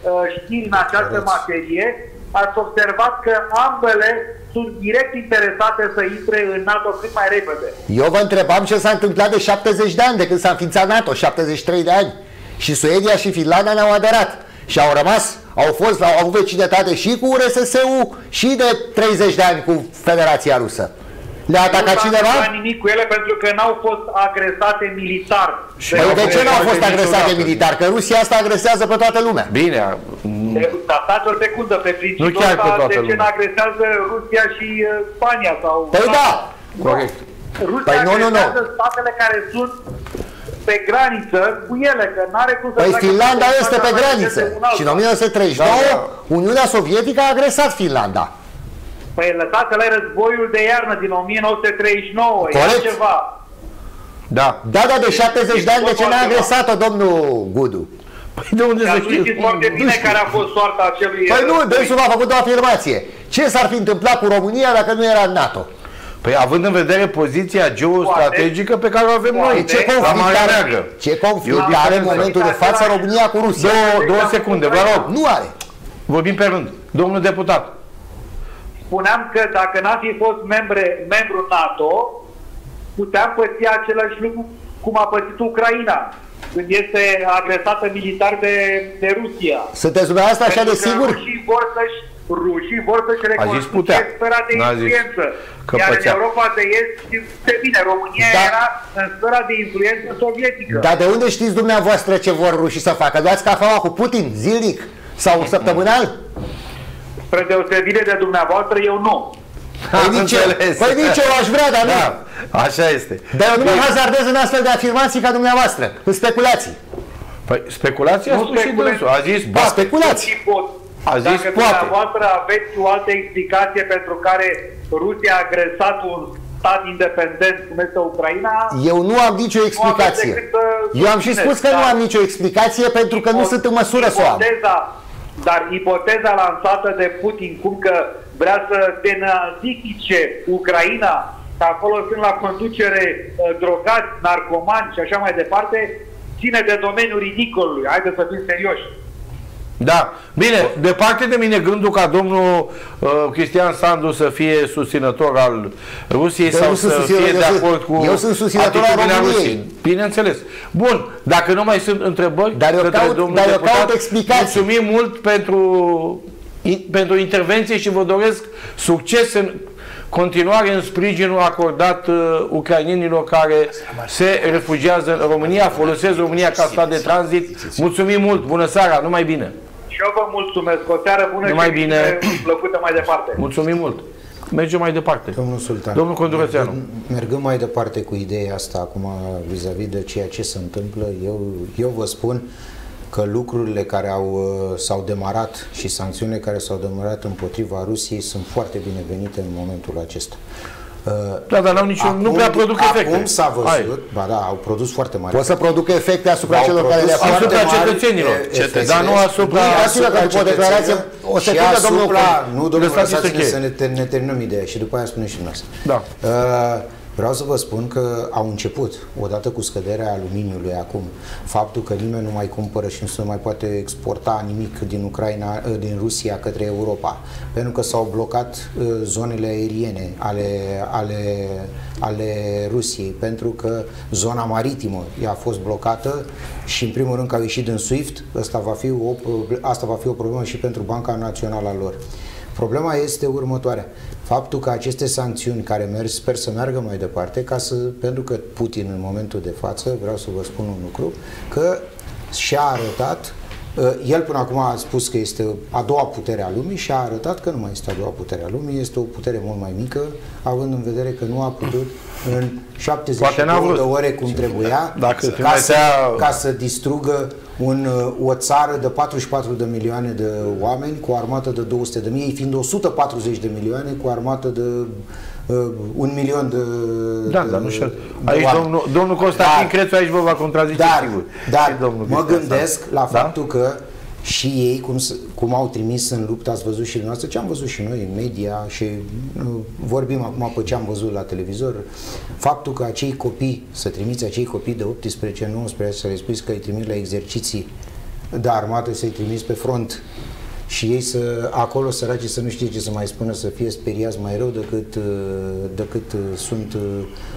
uh, știri în această materie, ați observat că ambele sunt direct interesate să intre în NATO cât mai repede. Eu vă întrebam ce s-a întâmplat de 70 de ani, de când s-a înființat NATO, 73 de ani. Și Suedia și Finlanda ne-au aderat. Și au rămas, au fost, au avut vecinătate și cu URSS-ul și de 30 de ani cu Federația Rusă. Le-a atacat nu s-a cineva? întâmplat nimic cu ele pentru că n-au fost agresate militar. Păi de ce nu au fost agresate militar? Că Rusia asta agresează pe toată lumea. Bine, Dar stați o secundă, pe principiul Nu chiar pe ăsta, toată de ce lumea. nu agresează Rusia și uh, Spania? Sau Păi da! Corect. Rusia Păi nu, nu, nu. agresează statele care sunt pe graniță cu ele, că n-are cum să Păi treacă Finlanda pe este pe partea graniță. de un alta. Și în 1939 Da, da. Uniunea Sovietică a agresat Finlanda. Păi lăsați-le războiul de iarnă din 1939, e Corect. ceva. Da. Da, da, de 70 de ani de ce n-a agresat-o domnul Gudu? Păi de unde Dar să tu știu? știți foarte bine care a fost soarta acelui Păi nu, război. dânsul a făcut o afirmație. Ce s-ar fi întâmplat cu România dacă nu era în NATO? Păi având în vedere poziția geostrategică pe care o avem Poate. noi, Ce la conflict Marea are- Neagră. ce conflict E o are în diferență. momentul de față România cu Rusia? Două, două secunde, vă rog. Nu are. Vorbim pe rând. Domnul deputat. Spuneam că dacă n-am fi fost membre, membru NATO, puteam păți același lucru cum a pățit Ucraina când este agresată militar de, de Rusia. Sunteți dumneavoastră așa de Pentru că sigur? Rușii vor să-și rușii vor să-și A zis reconstruie putea. sfera de N-a zis influență. că Iar pățea. în Europa de Est știți bine, România Da. era în sfera de influență sovietică. Dar de unde știți dumneavoastră ce vor rușii să facă? Luați cafeaua cu Putin zilnic sau săptămânal? Spre deosebire de dumneavoață, eu nu. Păi Am nici, eu, înțeles. păi nici eu aș vrea, dar nu. Da, așa este. Dar eu nu mă hazardez în astfel de afirmații ca dumneavoastră, în speculații. Păi speculația a Nu spus și speculez. dânsul. A zis Ba, poate. speculații. A zis Dacă poate. dumneavoastră aveți o altă explicație pentru care Rusia a agresat un stat independent cum este Ucraina, Eu nu am nicio explicație. Nu aveți decât să Eu am și susțineți, spus că nu da. am nicio explicație pentru că nu sunt în măsură să o am. Ipoteza, dar ipoteza lansată de Putin, cum că vrea să denazifice Ucraina, că acolo sunt la conducere uh, drogați, narcomani și așa mai departe, ține de domeniul ridicolului. Haideți să fim serioși. Da. Bine, departe de mine gândul ca domnul uh, Cristian Sandu să fie susținător al Rusiei Dar sau eu sunt să susținător- fie de eu sunt- acord cu eu sunt susținător al atitudinea României. Rusiei. Bineînțeles. Bun, dacă nu mai sunt întrebări Dar eu către caut- domnul dar eu deputat, caut explicații. mulțumim mult pentru, in, pentru intervenție și vă doresc succes în continuare în sprijinul acordat uh, ucrainienilor care se refugiază în România, folosesc România ca stat de tranzit. Mulțumim mult, bună seara, numai bine! Și eu vă mulțumesc. O seară bună Numai și bine. emisiune plăcută mai departe. Mulțumim mult! Mergem mai departe. Domnul Sultan. Domnul Condurățeanu. Mergând, mergând mai departe cu ideea asta acum vis-a-vis de ceea ce se întâmplă, eu, eu vă spun că lucrurile care au, uh, s-au demarat și sancțiunile care s-au demarat împotriva Rusiei sunt foarte binevenite în momentul acesta. Uh, Da, dar n-au niciun, nu prea produc efecte. Acum s-a văzut, Hai. ba da, au produs foarte mari Pot să producă efecte asupra Au celor care le produs află. foarte Asupra mari cetățenilor. efecte. Dar nu asupra- Nu Dați-vă că după o declarație, o și secundă, domnul asupra, Con- nu, domnul, Lăsați-i să lăsați-ne cheie. să ne, ter- ne terminăm ideea și după aia spune și dumneavoastră. Da. Uh, Vreau să vă spun că au început, odată cu scăderea aluminiului acum, faptul că nimeni nu mai cumpără și nu se mai poate exporta nimic din Ucraina, uh, din Rusia către Europa, pentru că s-au blocat uh, zonele aeriene ale, ale, ale Rusiei, pentru că zona maritimă ea a fost blocată și în primul rând că au ieșit din SWIFT, asta va fi o, proble- asta va fi o problemă și pentru Banca Națională a lor. Problema este următoarea. Faptul că aceste sancțiuni care merg, sper să meargă mai departe, ca să, pentru că Putin în momentul de față, vreau să vă spun un lucru, că și-a arătat, uh, el până acum a spus că este a doua putere a lumii și a arătat că nu mai este a doua putere a lumii, este o putere mult mai mică, având în vedere că nu a putut în Poate 72 n-a vrut. de ore cum trebuia Dacă ca, trimitea- să, ca să distrugă un, uh, o țară de 44 de milioane de oameni cu o armată de 200 de mii, ei fiind 140 de milioane cu o armată de uh, un milion de Da, de, dar nu știu. de Aici oameni. domnul, domnul Constantin Dar- Crețu aici vă va contrazice dar, sigur. dar Și domnul mă Cristian gândesc Sandu. la Da? faptul că și ei, cum, s- cum au trimis în luptă, ați văzut și dumneavoastră, ce am văzut și noi în media și nu, vorbim acum pe ce am văzut la televizor, faptul că acei copii, să trimiți acei copii de 18-19 să le spui că îi trimiți la exerciții de armată, să-i trimiți pe front și ei să, acolo săracii să nu știe ce să mai spună, să fie speriați mai rău decât, uh, decât uh, sunt uh,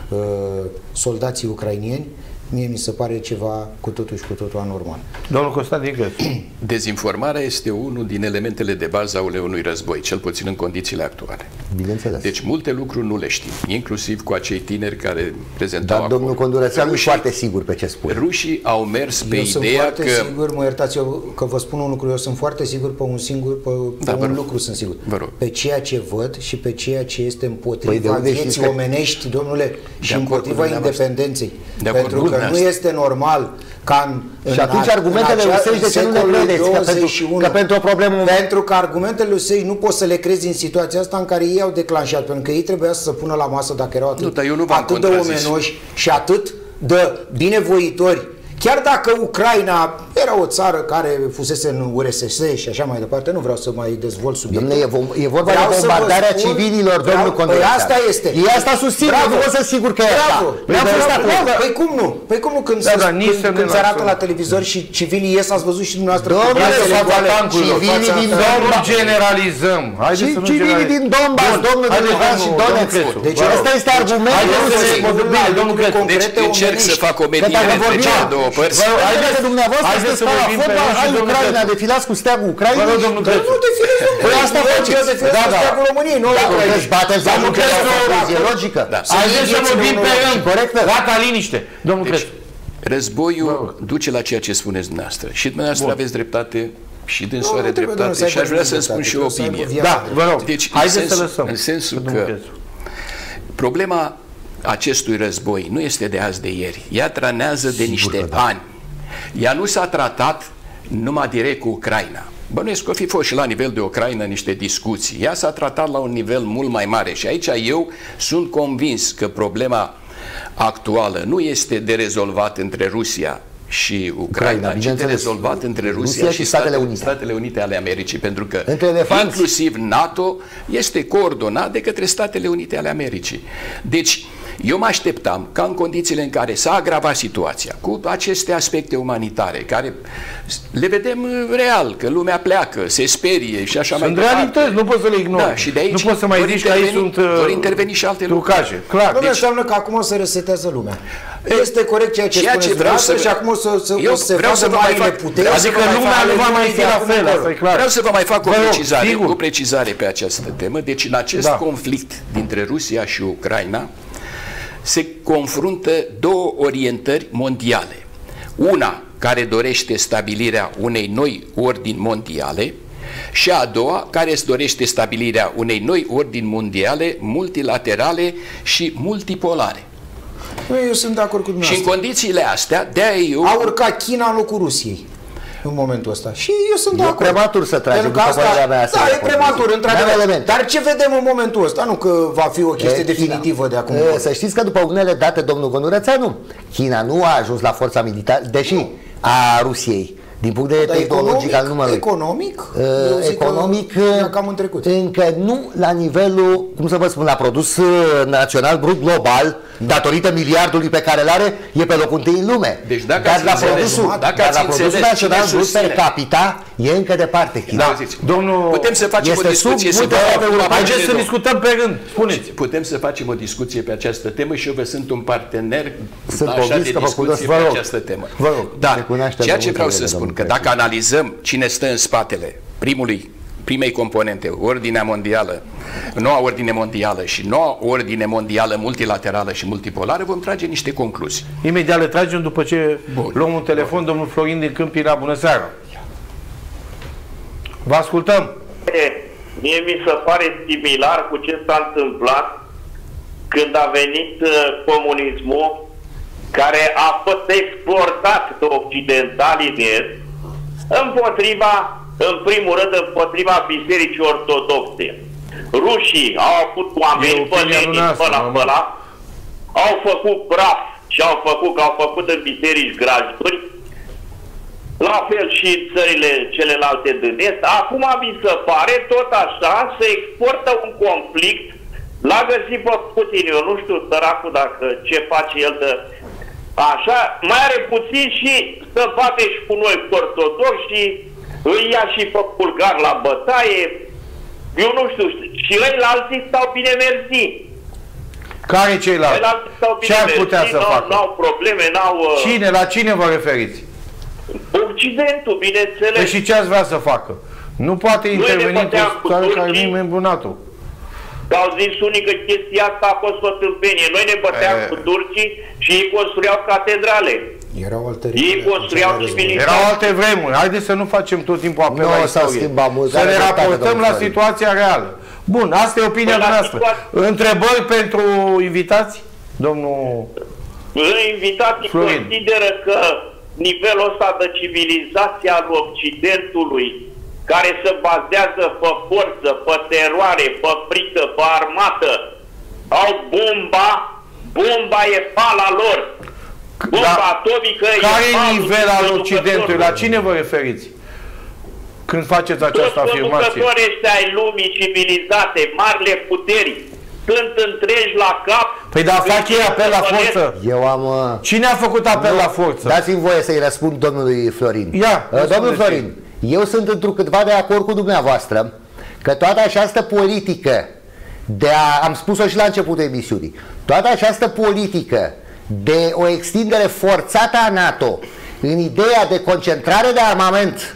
uh, soldații ucrainieni, mie mi se pare ceva cu totul și cu totul anormal. Domnul Constantin Crețu. Dezinformarea este unul din elementele de bază ale unui război, cel puțin în condițiile actuale. Bineînțeles. Deci multe lucruri nu le știm, inclusiv cu acei tineri care prezentau Dar domnul acolo. Condurățean nu e Rușii- foarte sigur pe ce spune. Rușii au mers pe eu sunt ideea foarte că... sigur, mă iertați eu că vă spun un lucru, eu sunt foarte sigur pe un singur, pe, Da, pe vă un rog. lucru sunt sigur. Vă rog. Pe ceea ce văd și pe ceea ce este Păi de împotriva unde știți vieții că- omenești, domnule, și acord cu împotriva dumneavoastră. independenței. De acord Pentru cu că nu dumneavoastră. este normal ca în, Și în atunci a- argumentele în acea- rusești de ce nu le secolul credeți? Că pentru, 21. că pentru o problemă... Pentru că argumentele lui nu poți să le crezi în situația asta în care ei au declanșat, pentru că ei trebuia să se pună la masă dacă erau atât, Nu, dar eu nu v-am atât de contrazis. omenoși și atât de binevoitori chiar dacă Ucraina era o țară care fusese în URSS și așa mai departe, nu vreau să mai dezvolt subiectul. Dom'le, e, vom- e vorba de bombardarea civililor, domnul Păi Condorcea. asta este. E asta susțin, eu nu pot să sigur că e așa. Bravo. Păi am fost Bravo. acolo. Păi cum nu? Păi cum nu când, Da, se, da, nici când, să ne când se arată lasăm. la televizor și civilii ies, ați văzut și dumneavoastră Domnule, brațele fața goale, tancurilor, civilii fața- din Să nu Donbass. generalizăm. Haideți Și să nu civilii generalizăm. din Donbass, Bun, domnul haideți, Dumnezeu și domnul- Donetsk. domnul Crețu, Deci vă rog. ăsta este argumentul Haideți să Rusiei. ne bine, domnul Crețu. Deci concrete încerc să omenești. fac o Că medie dacă între vorbim, cele două părți. Vă haideți că dumneavoastră Haideți sunteți să ca la vorbim pe fotbal, rând și hai domnul Ucraina, Crețu. defilați cu steagul Vă Ucrainei rog, și- domnul Crețu. Nu defilez, domnule. Păi asta Eu faceți. eu defilez Da, cu da. steagul României, nu Da, Ucrainei. dezbateți la Domnul Crețu, concluzie logică. Da. Haideți să viețile vorbim pe unor rând. Corectă. Gata, liniște. Domnul Deci, Crețu. războiul duce la ceea ce spuneți dumneavoastră. Și dumneavoastră aveți dreptate și dânsul Nu, are nu trebuie, dreptate domnule, să și aș aibă vrea să dreptate, spun și o trebuie să aibă opinie. viață. Da, vă rog. Deci, în Haideți să sensul- lăsăm. În sensul Domnul că Crețu. problema acestui război nu este de azi de ieri. Ea tranează de niște că da. ani. Ea nu s-a tratat numai direct cu Ucraina. Bănuiesc că o fi fost și la nivel de Ucraina niște discuții. Ea s-a tratat la un nivel mult mai mare și aici eu sunt convins că problema actuală nu este de rezolvat între Rusia și Ucraina, Ucraina, ci de bineînțeles. rezolvat între Rusia, Rusia și Statele Unite. Statele Unite ale Americii, pentru că Între elefanți. inclusiv NATO este coordonat de către Statele Unite ale Americii. Deci, eu mă așteptam ca în condițiile în care s-a agravat situația, cu aceste aspecte umanitare, care le vedem uh, real, că lumea pleacă, se sperie și așa Sunt mai departe. realități, nu poți să le ignori. Da, și de aici nu poți să mai vor zici că aici interveni- sunt uh, vor interveni și alte lucruri. trucaje. Clar. Nu Deci- înseamnă că acum se resetează lumea. Este corect ceea ce Ceea spuneți ce vreau dumneavoastră să- și acum o să, să, Eu o să se vreau să vadă vă mai marile fac- puteri. Adică să mai lumea facă nu va mai ale fi de la acum fel, încolo. asta e clar. Vreau să vă mai fac o Vă rog, precizare, sigur. o precizare pe această temă. Deci în acest Da. conflict dintre Rusia și Ucraina se confruntă două orientări mondiale. Una care dorește stabilirea unei noi ordini mondiale și a doua care își dorește stabilirea unei noi ordini mondiale multilaterale și multipolare. Nu, Eu sunt de acord cu Și în dumneavoastră. condițiile astea, de-aia eu... A urcat China în locul Rusiei în momentul ăsta. Și eu sunt de E acord. prematur să tragem, Pentru că după părerea mea, Da, asemenea e prematur, concluzii. într-adevăr. N-am element. Dar ce vedem în momentul ăsta? Nu că va fi o chestie E, definitivă China. de acum. E, încolo. Să știți că după unele date, domnul Gonurețeanu, China nu a ajuns la forța militară, deși a Rusiei, din punct de vedere Dar tehnologic al numărului. Economic? Uh, eu zic că economic e uh, cam în trecut. încă nu la nivelul, cum să vă spun, la produs uh, național brut global, datorită miliardului pe care îl are, e pe locul întâi în lume. Deci dacă dar ați la înțeles- produsul, dacă dar ați la produsul înțeles național cine brut per susține- capita e încă departe China. Da, zici, Domnul... Putem să facem Este o discuție sub să multe vă- state europene. Haideți să discutăm pe rând. Spuneți. Putem să facem o discuție pe această temă și eu vă sunt un partener Sunt așa convins de că vă discuție cunosc, pe vă rog. această temă. Vă rog, da, recunoaștem ceea ce vreau să domnul spun, că Crețu. dacă analizăm cine stă în spatele primului primei componente, ordinea mondială, noua ordine mondială și noua ordine mondială multilaterală și multipolară, vom trage niște concluzii. Imediat le tragem după ce Bun. luăm un telefon, domnul Florin din Câmpina. Bună seara! Vă ascultăm! Mie mi se pare similar cu ce s-a întâmplat când a venit uh, comunismul care a fost exportat de occidentali din est împotriva, în primul rând, împotriva Bisericii Ortodoxe. Rușii au avut E oameni pe opinia Lenin, noastră, pe la, normal. pe la, au făcut praf și au făcut că au făcut în biserici grajduri, la fel și în țările celelalte din Est. Acum mi se pare tot așa să exportă un conflict. L-a găsit pe Putin, eu nu știu săracul dacă ce face el de așa, mai are puțin și să bate și cu noi cu ortodoxi și îi ia și pe bulgar la bătaie. Eu nu știu, și ei la alții stau bine mersi. Care ceilalți? Ceilalți stau bine Ce ar mersi, putea să n-au, facă? n-au probleme, n-au... uh, Cine? La cine vă referiți? Occidentul, bineînțeles. Păi și ce ați vrea să facă? Nu poate Noi interveni ne într-o băteam cu țară care nu turcii. e membru NATO. Că au zis unii că chestia asta a fost o tâmpenie. Noi ne băteam E. cu turcii și ei construiau catedrale. Erau alte Ei reguli construiau atunci, civilizații. Erau alte vremuri. Haideți să nu facem tot timpul apel Nu, la s-a istorie. schimbat mult, Să are ne dreptate, raportăm domnul la Florin. situația reală. Bun, asta e opinia Păi la noastră. situație- Întrebări pentru invitați? Domnul... Invitații Florin. consideră că nivelul ăsta de civilizație al Occidentului, care se bazează pe forță, pe teroare, pe frică, pe armată, au bomba, bomba e pala lor. Bomba Da. atomică Care e e malul nivel al conducătorului. Occidentului? La cine vă referiți? Când faceți Toți această afirmație? conducătorii ăștia ai lumii civilizate, marile puteri, sunt întregi la cap. Păi da, fac ei apel la Însă forță. Eu am... uh, Cine a făcut apel nu, la forță? Dați-mi voie să-i răspund domnului Florin. Ia, Uh, Domnul răspundeți. Florin, eu sunt întrucâtva de acord cu dumneavoastră că toată această politică de a, am spus-o și la începutul emisiunii, toată această politică de o extindere forțată a NATO în ideea de concentrare de armament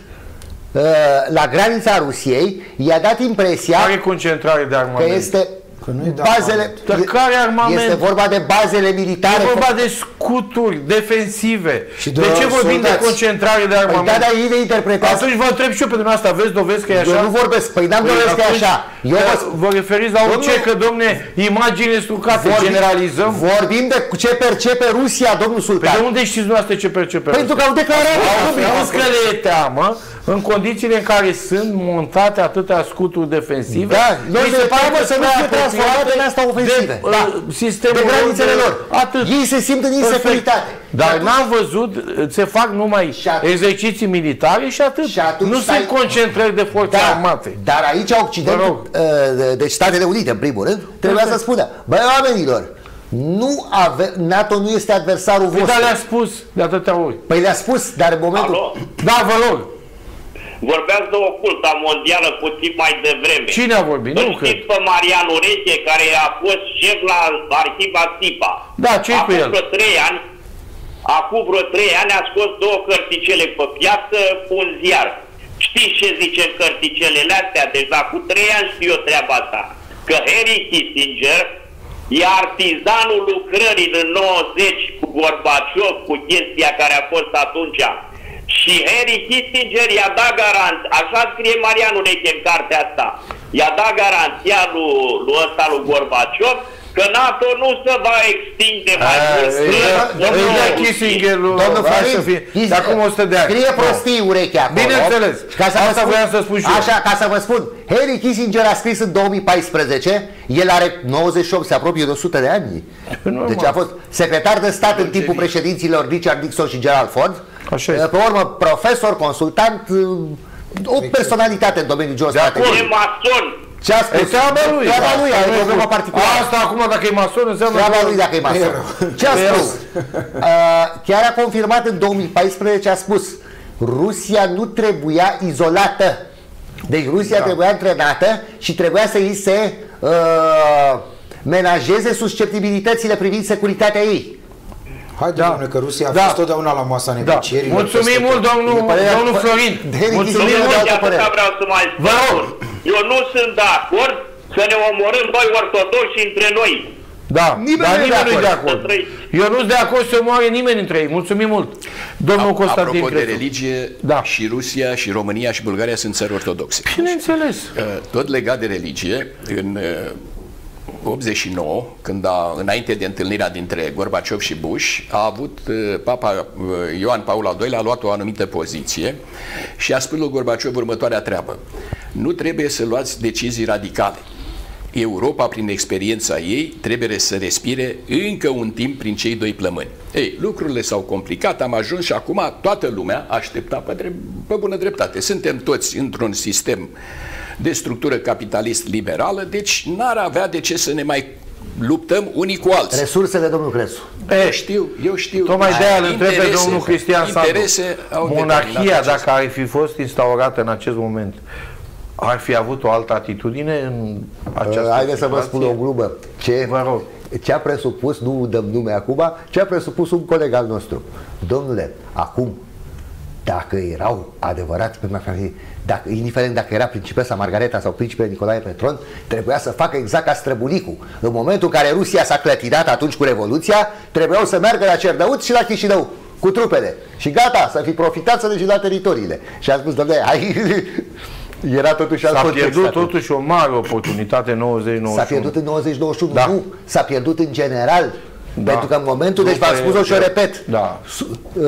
uh, la granița Rusiei, i-a dat impresia Care concentrare de că armament? este Că nu-i de bazele, Dar care armament? este vorba de bazele militare E vorba de scuturi defensive. Și de, de ce vorbim de soldați. concentrare de Păi armament? da, dar ei le interpretează Atunci vă întreb și eu pe dumneavoastră, aveți dovezi că e așa? Eu nu vorbesc, păi n-am dovezi că e atunci, așa. Eu că vă- vă referiți la orice, Domnule- că, domne, imagine strucate, Vorbim- generalizăm. Vorbim de ce percepe Rusia, domnul Păi Sultan. de unde știți dumneavoastră ce percepe? Pentru că au declarat. Auzi că le e teamă în condițiile în care sunt montate atâtea scuturi defensive. Da, lor mi le se pare teamă că să nu sunt fie transformate în asta ofensive. De, Da. uh, sistemul De granițele lor. Atât. Ei se simt în Perfect. insecuritate. Dar n-am văzut, se fac numai Și atât. exerciții militare și atât. Și atunci nu stai- sunt concentrări de forțe Da, armate. dar aici Vă Occidentul, rog. uh, deci Statele Unite în primul rând, trebuia să spună, băi oamenilor, nu ave, NATO nu este adversarul Păi, dar vostru. le-a spus de atâtea ori. Păi le-a spus, dar în momentul... Alo? Da, vă rog. Vorbeați de oculta mondială puțin mai devreme. Cine a vorbit? Îl Nu cred. știți pe Marian Ureche, care a fost șef la arhiva SIPA. Da, ce-i cu Acum el? vreo trei ani, acum vreo trei ani a scos două cărticele pe piață cu un ziar. Știți ce zice în cărticelele astea? Deci la cu trei ani știu eu treaba asta. Că Harry Kissinger e artizanul lucrării în 90 cu Gorbaciov, cu chestia care a fost atunci. Și Harry Kissinger i-a dat garanție, așa scrie Marian Ureche în cartea asta, i-a dat garanția lui, lui ăsta lui Gorbaciov că NATO nu se va extinde mai A, mult. e- spre Domnul Rusia. Kissinger, lui- Domnul hai Florin, să fie- Is- de acum 100 de ani. Scrie Nu. prostii urechea acolo. Bineînțeles. Ca să vă Asta voiam să spun și eu. Așa, ca să vă spun. Henry Kissinger a scris în 2014, el are 98, se apropie de 100 de ani. Normal. Deci a fost secretar de stat în timpul președinților Richard Nixon și Gerald Ford. Așa este. Pe urmă, profesor, consultant, o personalitate în domeniul geostrategic. E mason. Ce a spus? E treaba lui. Treaba lui, Asta are nu e problema cu- particulară. Asta acum, dacă e mason, înseamnă... Treaba că- lui dacă e mason. Ce a E spus? Uh, chiar a confirmat în 2014, a spus Rusia nu trebuia izolată. Deci Rusia Da. trebuia antrenată și trebuia să îi se uh, menajeze susceptibilitățile privind securitatea ei. Haide, Da. domnule, că Rusia a Da. fost totdeauna la masa Da. negocierilor. Mulțumim peste mult, tot. domnul, E părerea- domnul Florin. Henry Mulțumim Kissinger mult. de altă Domnule, părere. atâta vreau să mai Vă spun. rog. Eu nu sunt de acord să ne omorâm noi ortodoxi între noi. Da, Nimeni dar nu e de nimeni nu e de acord. acord. Eu nu sunt de acord să moare nimeni între ei. Mulțumim mult. Domnul Constantin Apropo de Crețu. religie, Da. și Rusia, și România, și Bulgaria sunt țări ortodoxe. Bineînțeles. Uh, Tot legat de religie, în uh, 89, când a, înainte de întâlnirea dintre Gorbaciov și Bush, a avut uh, Papa uh, Ioan Paul al II-lea a luat o anumită poziție și a spus lui Gorbaciov următoarea treabă. Nu trebuie să luați decizii radicale. Europa, prin experiența ei, trebuie să respire încă un timp prin cei doi plămâni. Ei, lucrurile s-au complicat, am ajuns și acum toată lumea aștepta pe, drept, pe bună dreptate. Suntem toți într-un sistem de structură capitalist-liberală, deci n-ar avea de ce să ne mai luptăm unii cu alții. Resursele, domnul Crețu. Eu știu, eu știu. Tocmai de aia îl întreb pe Interese- domnul Cristian Sandu. Interese au Monarhia, determinat acest- dacă ar fi fost instaurată în acest moment, ar fi avut o altă atitudine în această Uh, Haideți să vă situație? spun o glumă. Ce, Vă rog. ce a presupus, nu dăm nume acum, ce a presupus un coleg al nostru. Domnule, acum, dacă erau adevărați pe Macrahe, dacă, indiferent dacă era principesa Margareta sau principele Nicolae Petron, trebuia să facă exact ca străbunicul. În momentul în care Rusia s-a clătinat atunci cu Revoluția, trebuiau să meargă la Cerdăuț și la Chișinău cu trupele. Și gata, să fi profitat să le la teritoriile. Și a spus, domnule, hai, era totuși alt S-a context pierdut atunci. totuși o mare oportunitate 90-91. S-a pierdut în 90-91, Da. nu, s-a pierdut în general. Da. Pentru că în momentul, deci v-am După- spus-o și o repet, Da. su- uh,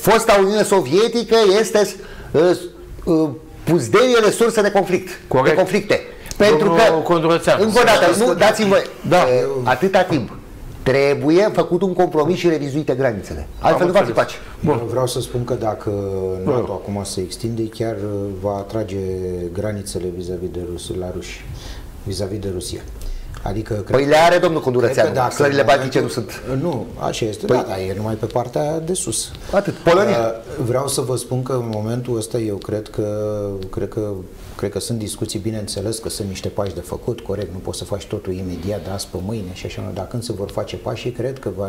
fosta Uniune Sovietică este uh, uh, puzderie de surse de conflict, Corect. de conflicte. Pentru Domnul că, Condroțean. încă o dată, nu, dați-mi voi, Da. uh, atâta timp Trebuie făcut un compromis și revizuite granițele. Altfel nu va fi pace. Bun. Vreau să spun că dacă NATO acum se extinde, chiar uh, va atrage granițele vis-a-vis de Rus, la ruși, vis-a-vis de Rusia. Adică, cred păi le are domnul Condurățeanu, dacă țările baltice nu sunt. Nu, așa este, păi, da, da, e numai pe partea de sus. Atât, Polonia. Uh, vreau să vă spun că în momentul ăsta eu cred că, cred că Cred că sunt discuții, bineînțeles că sunt niște pași de făcut, corect, nu poți să faci totul imediat, de azi pe mâine și așa, dar când se vor face pași, cred că va,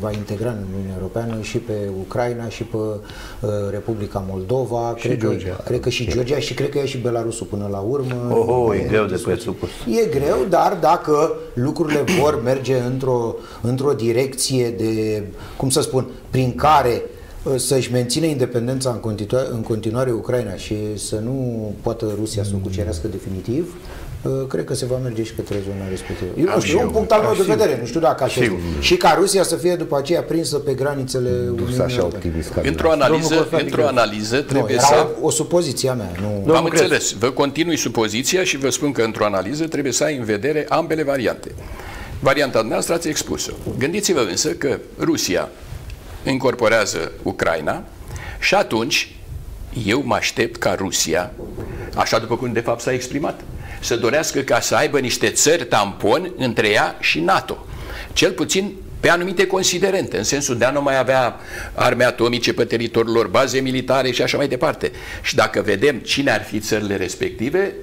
va integra în Uniunea Europeană și pe Ucraina și pe uh, Republica Moldova, și cred, Georgia. Că, cred că și Georgia și cred că e și Belarusul până la urmă. Oh, oh, e greu de presupus. E greu, dar dacă lucrurile vor merge într-o, într-o direcție de, cum să spun, prin care să-și menține independența în continuare, în continuare Ucraina și să nu poată Rusia să o cucerească definitiv, cred că se va merge și către zona respectivă. Eu nu știu, e un punct al meu de vedere, nu știu dacă așa este. Și ca Rusia să fie după aceea prinsă pe granițele Uniunii așa optimist Într-o analiză, într-o analiză trebuie nu, să... o, o supoziție a mea. Nu... Am înțeles. Vă continui supoziția și vă spun că într-o analiză trebuie să ai în vedere ambele variante. Varianta noastră ați expus-o. Gândiți-vă însă că Rusia încorporează Ucraina și atunci eu mă aștept ca Rusia, așa după cum de fapt s-a exprimat, să dorească ca să aibă niște țări tampon între ea și NATO. Cel puțin pe anumite considerente, în sensul de a nu mai avea arme atomice pe teritoriul lor, baze militare și așa mai departe. Și dacă vedem cine ar fi țările respective,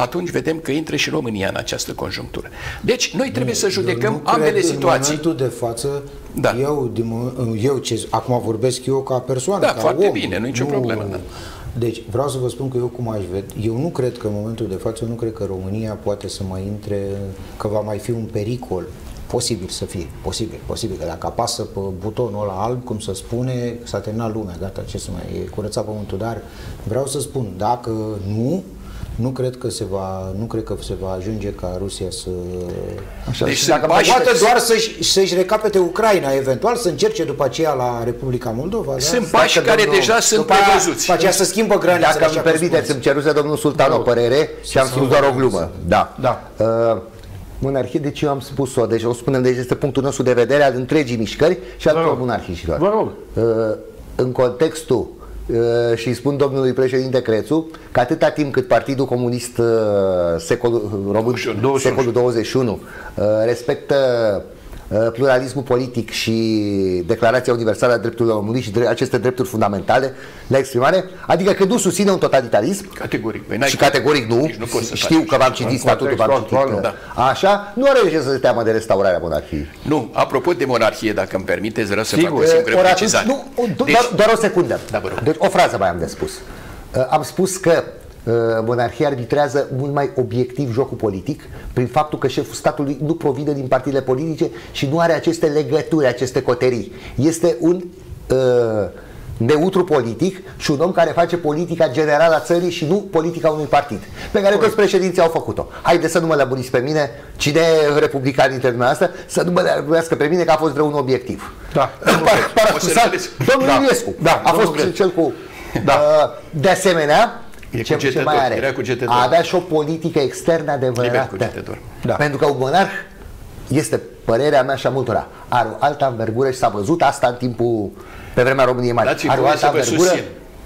atunci vedem că intră și România în această conjunctură. Deci, noi trebuie să judecăm ambele situații. În momentul de față, da. eu, eu ce, acum vorbesc eu ca persoană, da, ca foarte om, bine, nu nicio nu, problemă. Da. Deci, vreau să vă spun că eu cum aș ved, eu nu cred că în momentul de față, eu nu cred că România poate să mai intre, că va mai fi un pericol Posibil să fie, posibil, posibil, că dacă apasă pe butonul ăla alb, cum să spune, s-a terminat lumea, gata, ce să mai e curățat pământul, dar vreau să spun, dacă nu, nu cred că se va, nu cred că se va ajunge ca Rusia să... Așa, deci și dacă pași... poate doar să-și, să-și recapete Ucraina, eventual să încerce după aceea la Republica Moldova. Sunt da? pași care domnul, deja sunt prevăzuți. După aceea să schimbă granițele. Dacă îmi permiteți, îmi ceruse domnul Sultan o părere și am spus doar o glumă. Da. da. Uh, monarhie, deci eu am spus-o, deci o spunem, deci este punctul nostru de vedere al întregii mișcări și al monarhiștilor. Vă rog. Uh, în contextul uh, și spun domnului președinte Crețu că atâta timp cât Partidul Comunist uh, secolul, român, secolul 21 respectă pluralismul politic și Declarația Universală a Drepturilor Omului și aceste drepturi fundamentale la exprimare, adică că nu susține un totalitarism categoric. Păi și categoric nu, nu știu că v-am citit statutul, v-am citit da. așa, nu are ce să se teamă de restaurarea monarhiei. Nu, apropo de monarhie, dacă îmi permiteți, vreau să Sigur. fac o singură precizare. Nu, deci, doar, doar o secundă. Da, deci o frază mai am de spus. Am spus că monarhia arbitrează mult mai obiectiv jocul politic prin faptul că șeful statului nu provine din partidele politice și nu are aceste legături, aceste coterii. Este un uh, neutru politic și un om care face politica generală a țării și nu politica unui partid, pe care toți președinții au făcut-o. Haideți să nu mă lămuriți pe mine, cine e republican dintre dumneavoastră, să nu mă lămuriască pe mine că a fost vreun obiectiv. Da. Domnul Iliescu da, a fost cel cu... Da. Uh, de asemenea, E ce, ce mai are? Era cu a avea și o politică externă adevărată. Da. Pentru că un monarh este părerea mea și a multora. Are o altă învergură și s-a văzut asta în timpul, pe vremea României Mari. Are o altă învergură,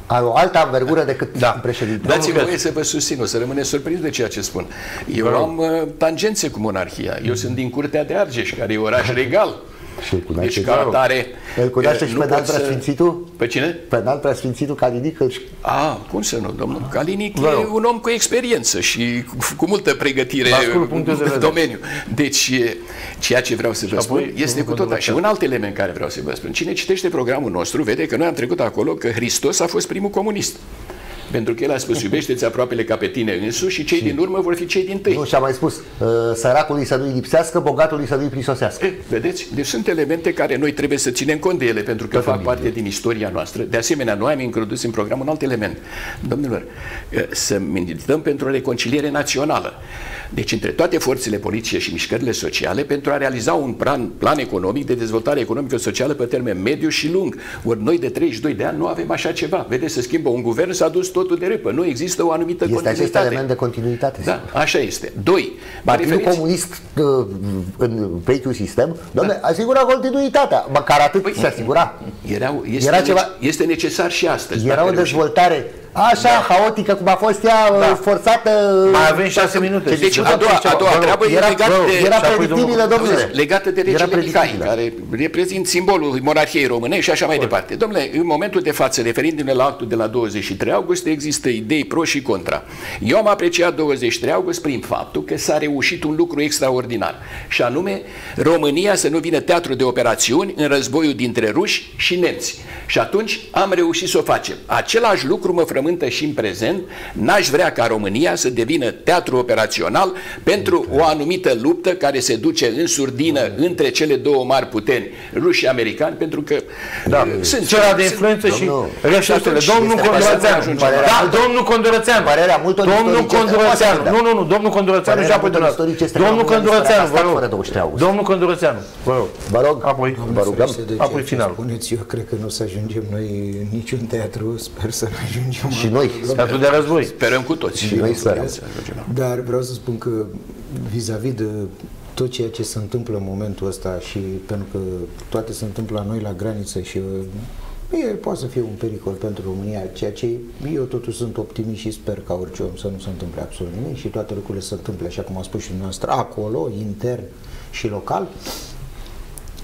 are o altă învergură decât da. președinte. Dați-mi voie să vă susțin, o să rămâne surprins de ceea ce spun. Eu am uh, tangențe cu monarhia. Eu sunt din Curtea de Argeș, care e oraș regal. Și îl cunoaște deci, ca atare, îl cunoaște și pe înalt preasfințitul? Pe cine? Pe înalt preasfințitul Calinic? Îl... A, cum să nu, domnul Calinic e un om cu experiență și cu, cu multă pregătire în domeniu. Deci, ceea ce vreau să vă spun este cu tot Și un alt element care vreau să vă spun. Cine citește programul nostru vede că noi am trecut acolo că Hristos a fost primul comunist. Pentru că el a spus, iubește-ți aproapele ca pe tine însuși și cei și... din urmă vor fi cei din tâi. Nu, și a mai spus, uh, săracului să nu-i lipsească, bogatului să nu-i prisosească. E, vedeți? Deci sunt elemente care noi trebuie să ținem cont de ele, pentru că Tot fac parte din istoria noastră. De asemenea, noi am introdus în program un alt element. Domnilor, uh, să medităm pentru o reconciliere națională. Deci între toate forțele politice și mișcările sociale pentru a realiza un plan, plan economic de dezvoltare economică-socială pe termen mediu și lung. Ori noi de 32 de ani nu avem așa ceva. Vedeți, să schimbă un guvern, s-a dus tot totul de râpă. Nu există o anumită Este acest continuitate. element de continuitate. Da, așa este. Doi, mă Partidul referiți- Comunist uh, în vechiul sistem, doamne, asigura continuitatea. Măcar atât se asigura. Era, este, Era nece- ceva- este necesar și astăzi. Era dacă o reușim. dezvoltare așa haotică cum a fost ea da. forțată. Mai avem șase minute. Deci Ziceți, a doua, ceva. a doua Vă rog. treabă e Era- legată vă rog, de... era Și apoi predictibilă, domnul- domnule. Auziți, legată de Era regele Mihai, predictibilă. care reprezintă simbolul monarhiei românești și așa mai departe. Domnule, în momentul de față, referindu-ne la actul de la 23 august, există idei pro și contra. Eu am apreciat 23 august prin faptul că s-a reușit un lucru extraordinar, și anume România să nu vină teatru de operațiuni în războiul dintre ruși și nemți. Și atunci am reușit să o facem. Același lucru mă frământă și în prezent. N-aș vrea ca România să devină teatru operațional pentru o anumită luptă care se duce în surdină între cele două mari puteri, ruși și americani, pentru că Da, uh, sunt sfera de sunt- influență și Domnul, resursele. atunci Domnul este Condorățeanu. părerea Părerea Da, multor- domnul Condorățeanu. Părerea multor Domnul istorici este- Condorățeanu. Poate să Nu, nu, nu, domnul Condorățeanu și Părerea apoi multor dumneavoastră. istorici este că Domnul România Condorățeanu, a vă stat rog. fără 23 august. Domnul Condorățeanu, vă rog. Vă rog, Apoi, vă rugăm. de Apoi ceea ce finalul. spuneți, eu cred că nu o să ajungem noi în niciun teatru, sper să nu ajungem Și noi. Teatru de război. Sperăm cu toți. Și noi sperăm. Dar vreau să spun că vis-a-vis de tot ceea ce se întâmplă în momentul ăsta și pentru că toate se întâmplă la noi la graniță și uh, e, poate să fie un pericol pentru România, ceea ce eu totuși sunt optimist și sper ca orice om să nu se întâmple absolut nimic și toate lucrurile se întâmple așa cum a spus și dumneavoastră, acolo, intern și local.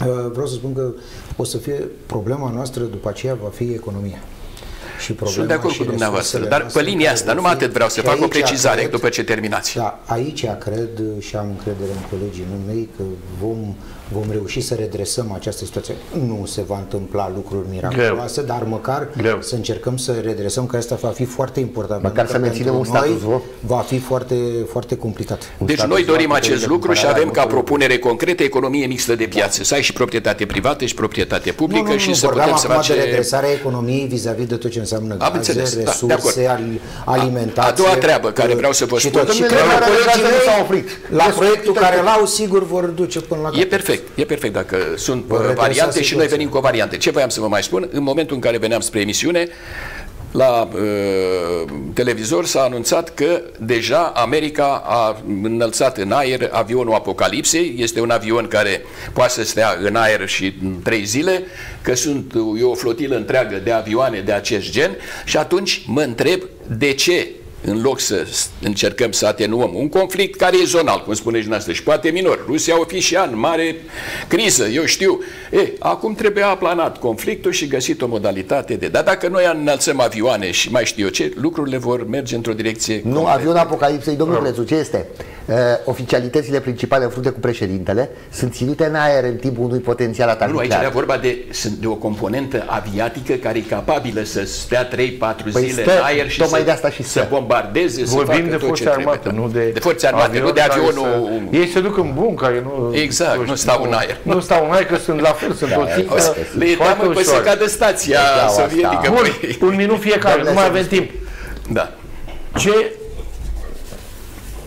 Uh, Vreau să spun că o să fie problema noastră după aceea va fi economia. Și problema Sunt de acord și cu dumneavoastră, resursele dar pe noastre linia care asta, vor numai fi- atât vreau să și fac o aici precizare cred- după ce terminați. da, aici cred și am încredere în colegii mei că vom, vom reuși să redresăm această situație. Nu se va întâmpla lucruri miraculoase, dar măcar Greu. să încercăm să redresăm, că asta va fi foarte important. Măcar pentru să că menținem pentru un status noi quo. Va fi foarte, foarte complicat. Deci status noi dorim foarte acest de lucru și cumpărare avem ca a multor propunere concretă economie mixtă de piață. Să ai și proprietate privată și proprietate publică și să vorbeam putem să acum de facem... redresarea economiei vis-a-vis de tot ce înseamnă Am gaze, înțeles, da, de resurse, acord. ali- alimentație. A doua treabă care vreau să vă și spun. tot. Și Domnule, cred că la colegii nu mei, s-au oprit. La Deci, proiectul uite, care l-au, sigur vor duce până la E capăt. Perfect, e perfect dacă sunt Vor uh, redresa variante și noi situația. venim cu o variante. Ce voiam să vă mai spun? În momentul în care veneam spre emisiune, la uh, televizor s-a anunțat că deja America a înălțat în aer avionul Apocalipsei. Este un avion care poate să stea în aer și în trei zile, că sunt e o flotilă întreagă de avioane de acest gen și atunci mă întreb de ce în loc să s- încercăm să atenuăm un conflict care e zonal, cum spuneți dumneavoastră, și poate minor. Rusia o fi și an, mare criză, eu știu. E, acum trebuie aplanat conflictul și găsit o modalitate de... Dar dacă noi înălțăm avioane și mai știu eu ce, lucrurile vor merge într-o direcție... Nu, complet- avionul Apocalipsei, domnul Crețu, ce este? Uh, oficialitățile principale în frunte cu președintele sunt ținute în aer în timpul unui potențial atac Nu, nu, aici nuclear. era vorba de, sunt de o componentă aviatică care e capabilă să stea 3-4 Păi zile stă, în aer și tocmai să, de asta și să stă. Bombardeze, să Vorbim facă de tot forțe ce trebuie. armate, nu de de forțe armate, nu de care avionul... Să... Ei se duc în bun, care nu... Exact, nu știu, stau în aer. Nu stau în aer, că sunt la fel, sunt o țică O să- Le e foarte teamă că să ușoare. cadă stația Degeaba sovietică. Bun, păi. un minut fiecare, Doamne, nu mai să avem nu timp. Da. Ce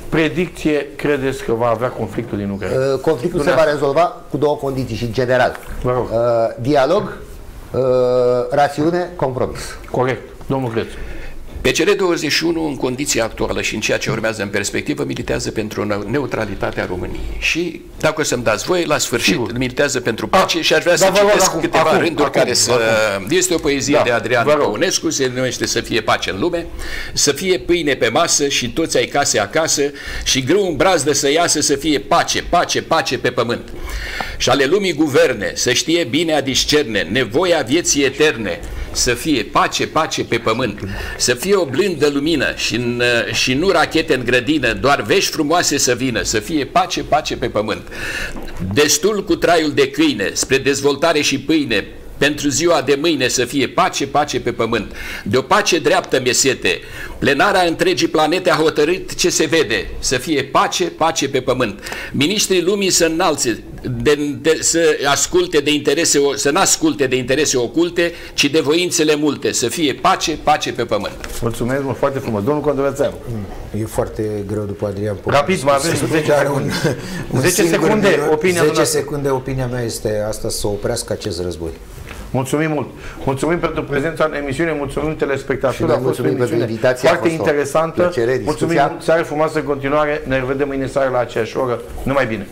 predicție credeți că va avea conflictul din Ucraina? Uh, Conflictul se va Dumneavoastră. rezolva cu două condiții și în general. Vă rog. Uh, dialog, uh, rațiune, compromis. Corect, domnul Crețu. PCR 21 în condiția actuală și în ceea ce urmează în perspectivă militează pentru neu- neutralitatea României. Și dacă o să-mi dați voie, la sfârșit Sigur. militează pentru pace Ah, și aș vrea da, să vă rog, citesc acum, câteva acum, rânduri acum, care să... acum. Este o poezie Da, de Adrian vă rog. Păunescu, se numește Să fie pace în lume, să fie pâine pe masă și toți ai case acasă și grâu în brazdă să iasă să fie pace, pace, pace pe pământ. Și ale lumii guverne să știe bine a discerne nevoia vieții eterne, să fie pace, pace pe pământ, să fie o blândă lumină și, în, și nu rachete în grădină, doar vești frumoase să vină, să fie pace, pace pe pământ. Destul cu traiul de câine, spre dezvoltare și pâine, pentru ziua de mâine să fie pace, pace pe pământ. De o pace dreaptă mesete. Plenarea întregii planete a hotărât ce se vede. Să fie pace, pace pe pământ. Ministrii lumii să înalțe, de, de, să asculte de interese, o- să n-asculte de interese oculte, ci de voințele multe. Să fie pace, pace pe pământ. Mulțumesc mult, foarte frumos. Domnul Condorățeanu. E foarte greu după Adrian Popescu. Rapid, mai avem Să 10 dar secunde. un 10 singur secunde, minut. opinia 10 dumneavoastră. secunde, opinia mea este asta, să oprească acest război. Mulțumim mult. Mulțumim pentru prezența în emisiune, mulțumim telespectatorilor. A fost o emisiune foarte interesantă. Mulțumim, seară frumoasă în continuare. Ne revedem mâine seară la aceeași oră. Numai bine.